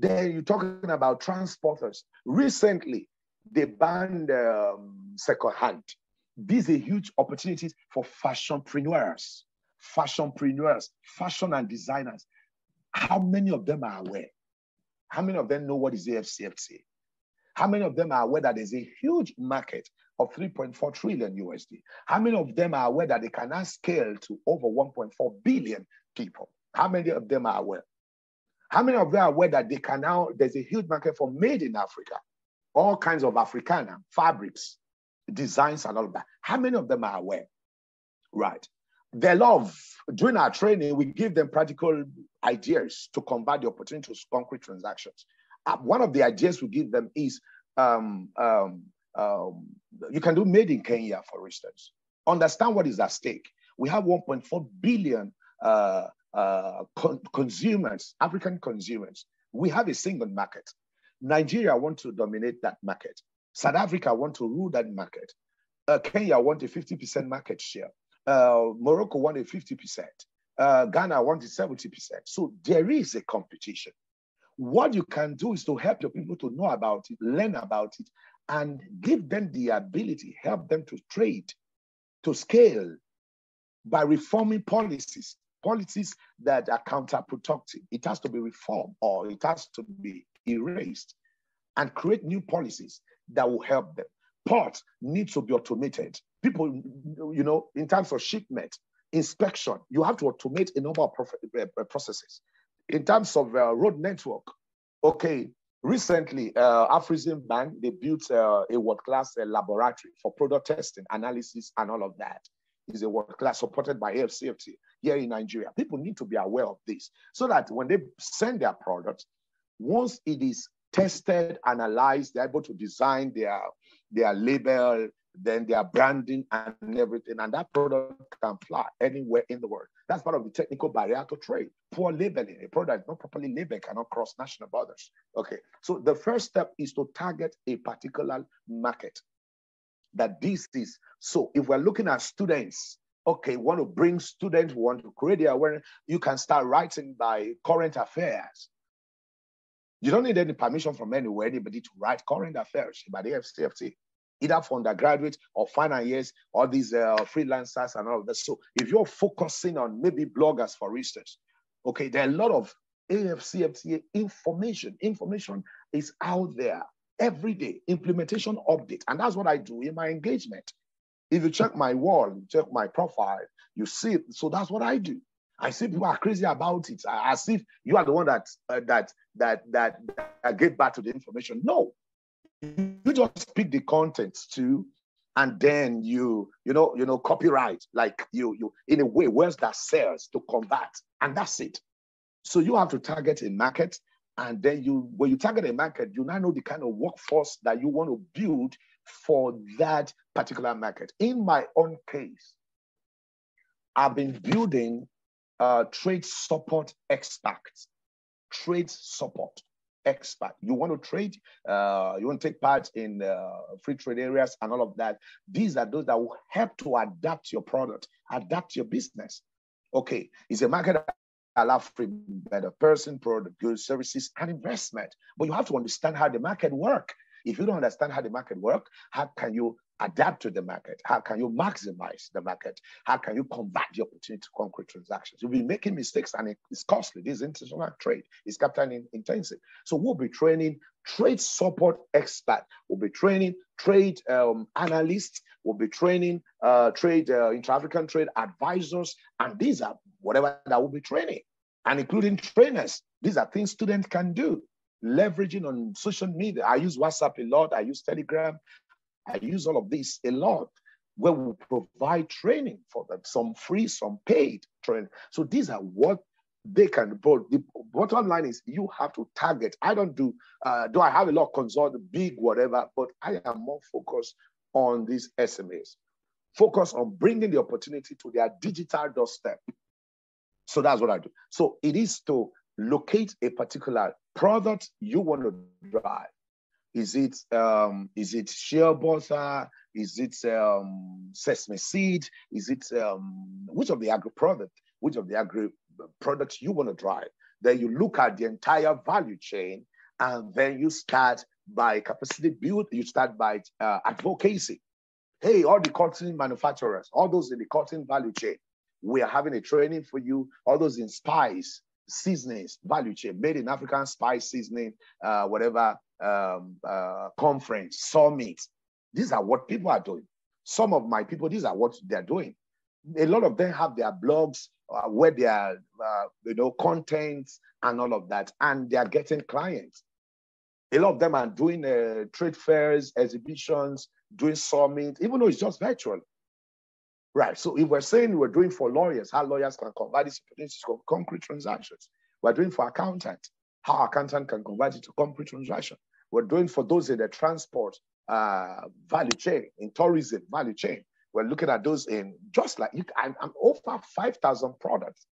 Then you're talking about transporters. Recently, they banned um, second hand. These are huge opportunities for fashionpreneurs, fashionpreneurs, fashion preneurs, fashion and designers. How many of them are aware? How many of them know what is AFCFTA? How many of them are aware that there's a huge market of 3.4 trillion USD? How many of them are aware that they can now scale to over 1.4 billion people? How many of them are aware? How many of them are aware that they can now, there's a huge market for made in Africa, all kinds of Africana fabrics, designs and all that. How many of them are aware? Right. They love, during our training, we give them practical ideas to convert the opportunity to concrete transactions. Uh, one of the ideas we give them is um, um, um, you can do made in Kenya, for instance. Understand what is at stake. We have 1.4 billion uh, uh, con consumers, African consumers. We have a single market. Nigeria want to dominate that market. South Africa want to rule that market. Uh, Kenya want a 50% market share. Uh, Morocco want a 50%. Uh, Ghana want a 70%. So there is a competition. What you can do is to help your people to know about it, learn about it, and give them the ability, help them to trade, to scale by reforming policies, policies that are counterproductive. It has to be reformed or it has to be erased and create new policies that will help them. Ports need to be automated. People, you know, in terms of shipment, inspection, you have to automate a number of uh, uh, processes. In terms of uh, road network, okay, recently, uh, Afrexim Bank, they built uh, a world-class uh, laboratory for product testing, analysis, and all of that. Is a world-class supported by AFCFTA here in Nigeria. People need to be aware of this so that when they send their products, once it is tested, analyzed, they're able to design their, their label, then their branding and everything. And that product can fly anywhere in the world. That's part of the technical barrier to trade. Poor labeling. A product not properly labeled cannot cross national borders. Okay. So the first step is to target a particular market. That this is so if we're looking at students, okay, want to bring students, want to create their awareness, you can start writing by current affairs you don't need any permission from anywhere, anybody to write current affairs by the FCFT, either for undergraduates or final years or these uh, freelancers and all of that. So if you're focusing on maybe bloggers, for instance, okay, there are a lot of AFCFTA information. Information is out there every day, implementation update. And that's what I do in my engagement. If you check my wall, you check my profile, you see it. So that's what I do. I see people are crazy about it, as if you are the one that uh, that that that, that get back to the information. No, you just pick the content too, and then you you know you know copyright like you you in a way words that sells to convert, and that's it. So you have to target a market, and then you when you target a market, you now know the kind of workforce that you want to build for that particular market. In my own case, I've been building uh, trade support experts, trade support. Expert. You want to trade, uh, you want to take part in uh, free trade areas and all of that. These are those that will help to adapt your product, adapt your business. Okay, it's a market that allow free better person, product, goods, services, and investment. But you have to understand how the market work. If you don't understand how the market work, how can you adapt to the market? How can you maximize the market? How can you convert the opportunity to concrete transactions? You'll be making mistakes and it's costly. This is international trade is capital intensive. So we'll be training trade support expert. We'll be training trade um, analysts. We'll be training uh, trade uh, intra-African trade advisors. And these are whatever that will be training and including trainers. These are things students can do leveraging on social media. I use WhatsApp a lot. I use Telegram. I use all of this a lot where we provide training for them, some free, some paid training. So these are what they can but the bottom line is you have to target. I don't do uh do i have a lot of consult big whatever but i am more focused on these SMEs focus on bringing the opportunity to their digital doorstep. So that's what i do. So it is to locate a particular product you want to drive is it um, is it shea butter? Is it um, sesame seed? Is it um, which of the agri product? Which of the agri products you want to drive? Then you look at the entire value chain, and then you start by capacity build. You start by uh, advocacy. Hey, all the cotton manufacturers, all those in the cotton value chain, we are having a training for you. All those in spice, seasonings, value chain, made in African spice seasoning, uh, whatever um, uh, conference, summit. These are what people are doing. Some of my people, these are what they're doing. A lot of them have their blogs uh, where they are, uh, you know, contents and all of that, and they are getting clients. A lot of them are doing uh, trade fairs, exhibitions, doing summit, even though it's just virtual. Right. So if we're saying we're doing for lawyers, how lawyers can convert these opportunities to concrete transactions. We're doing for accountants, how accountant can convert it to concrete transaction. We're doing for those in the transport uh, value chain, in tourism value chain. We're looking at those in just like you. I'm, I'm over 5,000 products.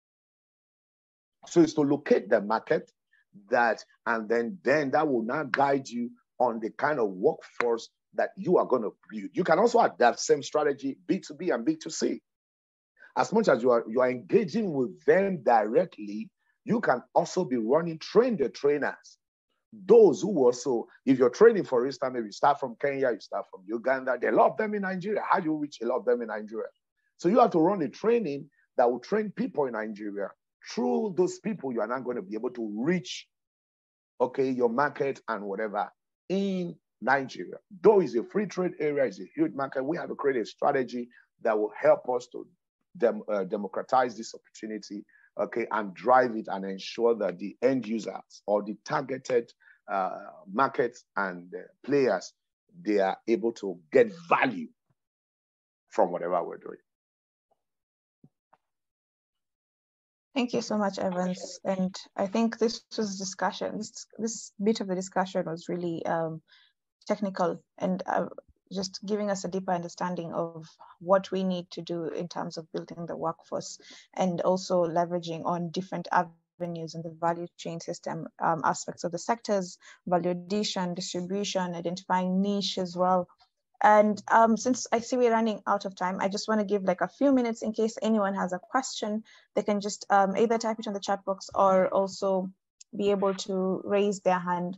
So it's to locate the market that, and then, then that will now guide you on the kind of workforce that you are going to build. You can also adapt same strategy B2B and B2C. As much as you are you are engaging with them directly, you can also be running train the trainers those who also, if you're training, for instance, maybe you start from Kenya, you start from Uganda, they of them in Nigeria. How do you reach a lot of them in Nigeria? So you have to run a training that will train people in Nigeria. Through those people, you are not going to be able to reach, okay, your market and whatever in Nigeria. Though it's a free trade area, it's a huge market, we have to create a strategy that will help us to dem- uh, democratize this opportunity okay, and drive it and ensure that the end users or the targeted uh, markets and uh, players, they are able to get value from whatever we're doing. Thank you so much, Evans. And I think this was discussion. This, this bit of the discussion was really um, technical, and uh, just giving us a deeper understanding of what we need to do in terms of building the workforce and also leveraging on different avenues in the value chain system um, aspects of the sectors, value addition, distribution, identifying niche as well. And um, since I see we're running out of time, I just want to give like a few minutes in case anyone has a question, they can just um, either type it on the chat box or also be able to raise their hand.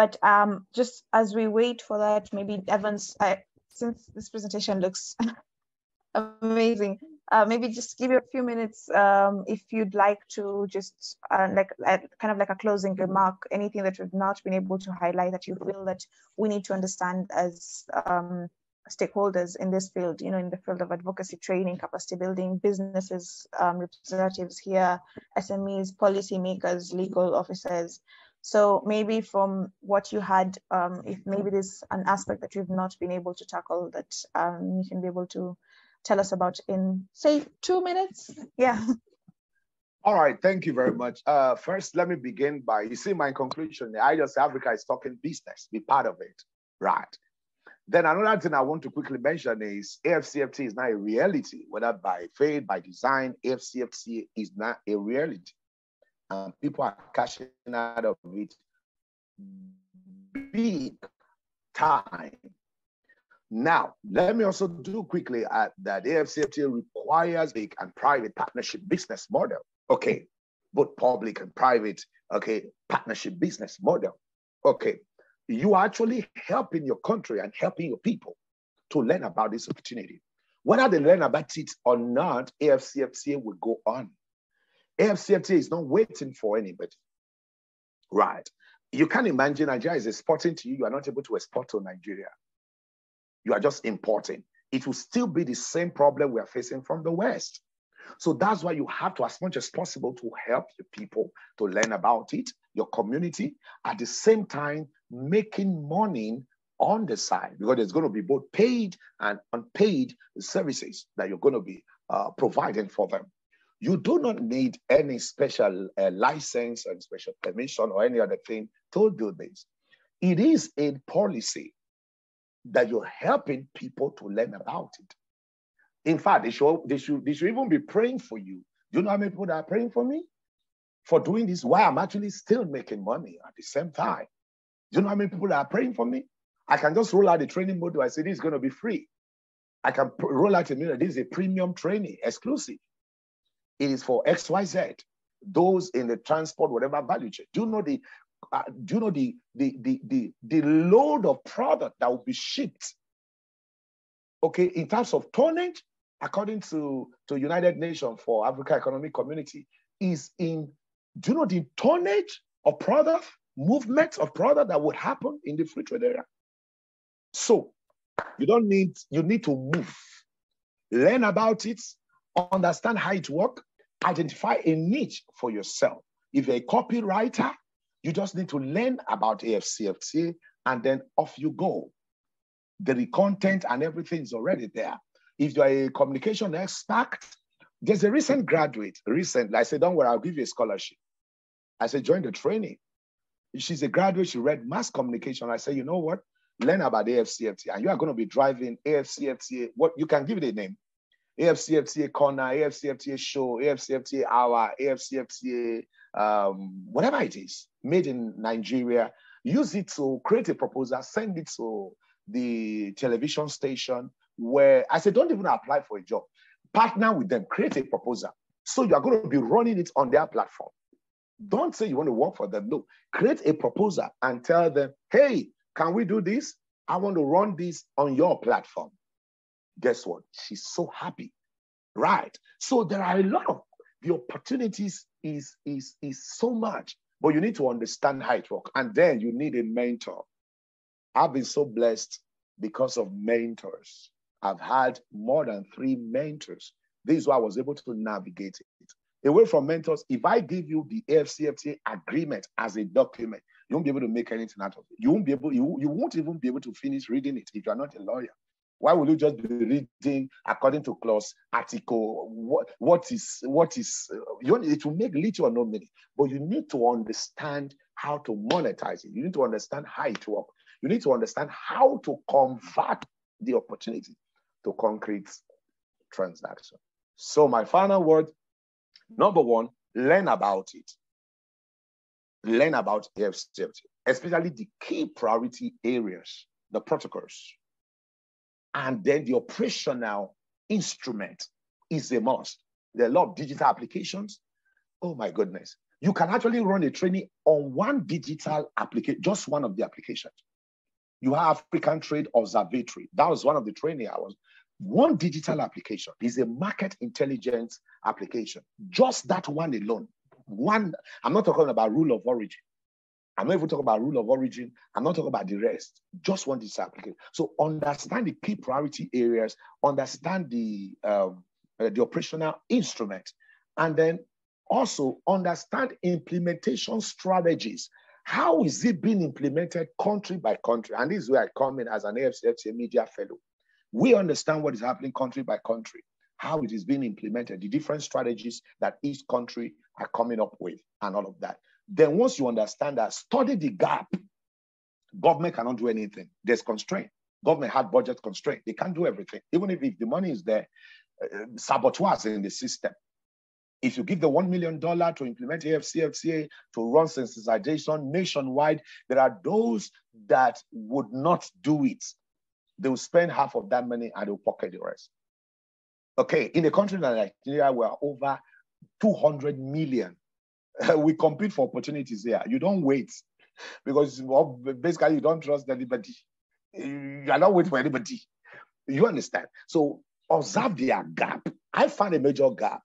But um, just as we wait for that, maybe Evans, I, since this presentation looks amazing, uh, maybe just give you a few minutes um, if you'd like to just uh, like uh, kind of like a closing remark, anything that we've not been able to highlight that you feel that we need to understand as um, stakeholders in this field, you know, in the field of advocacy training, capacity building, businesses, um, representatives here, SMEs, policymakers, legal officers, so maybe from what you had, um, if maybe there's an aspect that you've not been able to tackle that um, you can be able to tell us about in say two minutes. Yeah. All right, thank you very much. Uh, first, let me begin by, you see my conclusion, I just Africa is talking business, be part of it, right? Then another thing I want to quickly mention is AFCFTA is not a reality, whether by faith, by design, AFCFTA is not a reality and people are cashing out of it big time. Now, let me also do quickly at that AFCFTA requires big and private partnership business model. Okay, both public and private, okay, partnership business model. Okay, you are actually helping your country and helping your people to learn about this opportunity. Whether they learn about it or not, AFCFTA will go on. AFCFTA is not waiting for anybody. Right. You can imagine Nigeria is exporting to you. You are not able to export to Nigeria. You are just importing. It will still be the same problem we are facing from the West. So that's why you have to, as much as possible, to help the people to learn about it, your community, at the same time, making money on the side because there's going to be both paid and unpaid services that you're going to be uh, providing for them. You do not need any special uh, license and special permission or any other thing to do this. It is a policy that you're helping people to learn about it. In fact, they should, they should, they should even be praying for you. Do you know how many people are praying for me? For doing this, why I'm actually still making money at the same time. Do you know how many people are praying for me? I can just roll out the training module. I say this is going to be free. I can roll out a mirror. This is a premium training, exclusive. It is for XYZ, those in the transport, whatever value chain. Do you know the uh, do you know the, the, the, the, the load of product that will be shipped? Okay, in terms of tonnage, according to, to United Nations for Africa Economic Community, is in, do you know the tonnage of product, movement of product that would happen in the free trade area? So you don't need, you need to move, learn about it, understand how it works, identify a niche for yourself. If you're a copywriter, you just need to learn about AFCFTA and then off you go. The content and everything is already there. If you're a communication expert, there's a recent graduate, recent, I said, don't worry, I'll give you a scholarship. I said, join the training. She's a graduate, she read mass communication. I said, you know what? Learn about AFCFTA, and you are going to be driving AFCFTA. What you can give it a name. AFCFTA corner, AFCFTA show, AFCFTA hour, AFCFTA um, whatever it is, made in Nigeria, use it to create a proposal, send it to the television station where I said, don't even apply for a job. Partner with them, create a proposal. So you are going to be running it on their platform. Don't say you want to work for them. No, create a proposal and tell them, hey, can we do this? I want to run this on your platform. Guess what? She's so happy. Right. So there are a lot of the opportunities is, is, is so much, but you need to understand how it works. And then you need a mentor. I've been so blessed because of mentors. I've had more than three mentors. This is why I was able to navigate it. Away from mentors, if I give you the AFCFTA agreement as a document, you won't be able to make anything out of it. You won't be able, you, you won't even be able to finish reading it if you're not a lawyer. Why will you just be reading according to clause, article? What, what is, what is, uh, you it will make little or no meaning, but you need to understand how to monetize it. You need to understand how it works. You need to understand how to convert the opportunity to concrete transaction. So my final word, number one, learn about it. Learn about AFCFTA, especially the key priority areas, the protocols, and then the operational instrument is a must. There are a lot of digital applications. Oh my goodness. You can actually run a training on one digital application, just one of the applications. You have African Trade Observatory. That was one of the training I was. One digital application is a market intelligence application. Just that one alone. One, I'm not talking about rule of origin. I'm not even talking about rule of origin. I'm not talking about the rest. Just want this application. So understand the key priority areas, understand the um, uh, the operational instrument, and then also understand implementation strategies. How is it being implemented country by country? And this is where I come in as an AFCFTA media fellow. We understand what is happening country by country, how it is being implemented, the different strategies that each country are coming up with, and all of that. Then once you understand that, study the gap. Government cannot do anything. There's constraint. Government had budget constraint. They can't do everything. Even if, if the money is there, uh, saboteurs in the system. If you give the $1 million to implement AFCFTA, to run sensitization nationwide, there are those that would not do it. They will spend half of that money and they'll pocket the rest. Okay, in a country like Nigeria, we're over 200 million. we compete for opportunities here. You don't wait because well, basically you don't trust anybody. You are not waiting for anybody. You understand? So observe their gap. I find a major gap.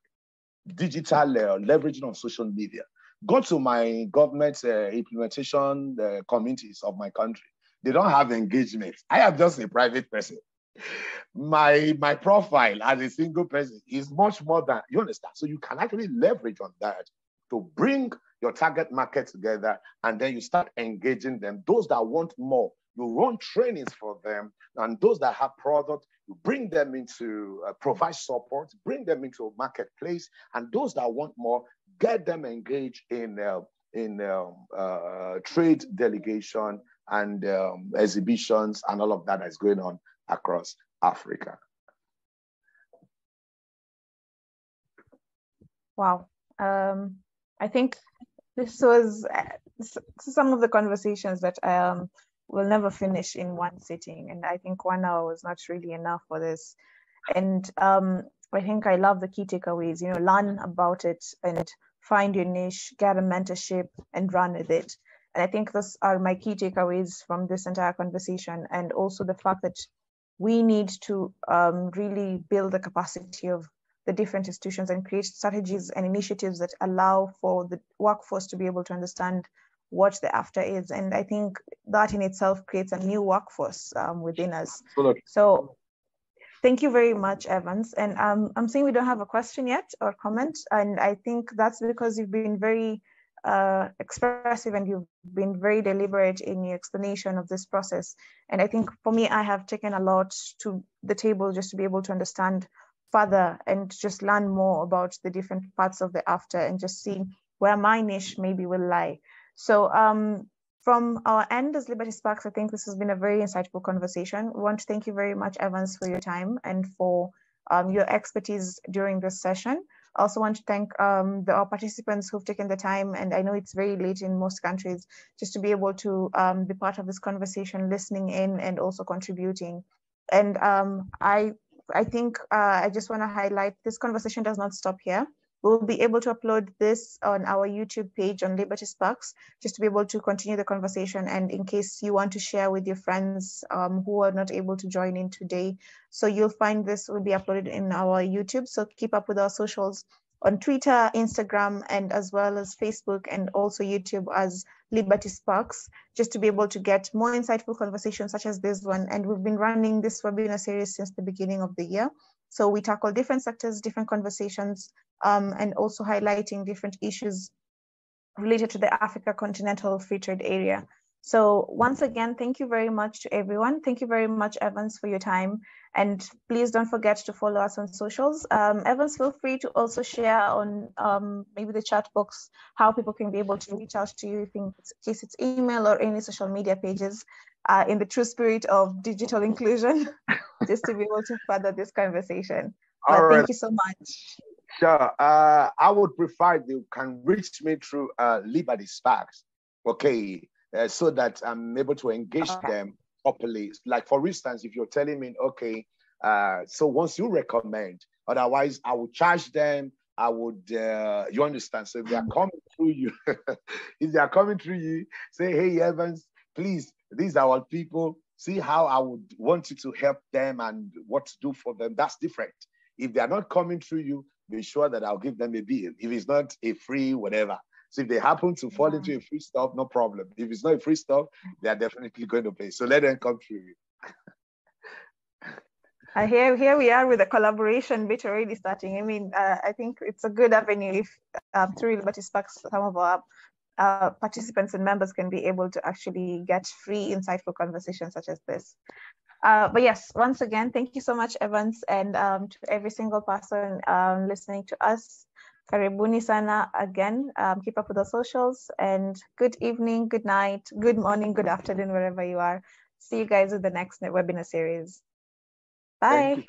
Digital uh, leveraging on social media. Go to my government uh, implementation uh, communities of my country. They don't have engagement. I am just a private person. My my profile as a single person is much more than you understand. So you can actually leverage on that to bring your target market together and then you start engaging them. Those that want more, you run trainings for them. And those that have product, you bring them into uh, provide support, bring them into marketplace. And those that want more, get them engaged in, uh, in um, uh, trade delegation and um, exhibitions and all of that that's going on across Africa. Wow. Um, I think this was some of the conversations that um, will never finish in one sitting. And I think one hour was not really enough for this. And um, I think I love the key takeaways, you know, learn about it and find your niche, get a mentorship and run with it. And I think those are my key takeaways from this entire conversation. And also the fact that we need to um, really build the capacity of the different institutions and create strategies and initiatives that allow for the workforce to be able to understand what the AFCFTA is. And I think that in itself creates a new workforce um, within us. Absolutely. So thank you very much, Evans. And um, I'm saying we don't have a question yet or comment. And I think that's because you've been very uh, expressive and you've been very deliberate in your explanation of this process. And I think for me, I have taken a lot to the table just to be able to understand further and just learn more about the different parts of the AFCFTA and just see where my niche maybe will lie. So um, from our end as Liberty Sparks, I think this has been a very insightful conversation. We want to thank you very much, Evans, for your time and for um, your expertise during this session. I also want to thank um, the, our participants who've taken the time, and I know it's very late in most countries, just to be able to um, be part of this conversation, listening in and also contributing. And um, I I think uh, I just want to highlight this conversation does not stop here. We'll be able to upload this on our YouTube page on Liberty Sparks, just to be able to continue the conversation. And in case you want to share with your friends um, who are not able to join in today. So you'll find this will be uploaded in our YouTube. So keep up with our socials on Twitter, Instagram, and as well as Facebook and also YouTube as Liberty Sparks, just to be able to get more insightful conversations such as this one. And we've been running this webinar series since the beginning of the year. So we tackle different sectors, different conversations, um, and also highlighting different issues related to the Africa Continental Free Trade Area. So once again, thank you very much to everyone. Thank you very much, Evans, for your time. And please don't forget to follow us on socials. Um, Evans, feel free to also share on um, maybe the chat box how people can be able to reach out to you in case it's email or any social media pages uh, in the true spirit of digital inclusion, just to be able to further this conversation. All right. Thank you so much. Sure. Uh, I would prefer you can reach me through uh, Liberty Sparks. Okay uh, so that I'm able to engage okay. them properly. Like for instance, if you're telling me, okay, uh, so once you recommend, otherwise I will charge them. I would, uh, you understand? So if they are coming through you, if they are coming through you, say, hey Evans, please, these are our people. See how I would want you to help them and what to do for them. That's different. If they are not coming through you, be sure that I'll give them a bill. If it's not a free whatever, so if they happen to fall yeah. into a free stuff, no problem. If it's not a free stuff, they are definitely going to pay. So let them come through. Uh, here, here we are with a collaboration bit already starting. I mean, uh, I think it's a good avenue if um, through Liberty Sparks, some of our uh, participants and members can be able to actually get free, insightful conversations such as this. Uh, but yes, once again, thank you so much, Evans, and um, to every single person um, listening to us. Karibuni sana again. Um, keep up with the socials and good evening, good night, good morning, good afternoon, wherever you are. See you guys in the next webinar series. Bye.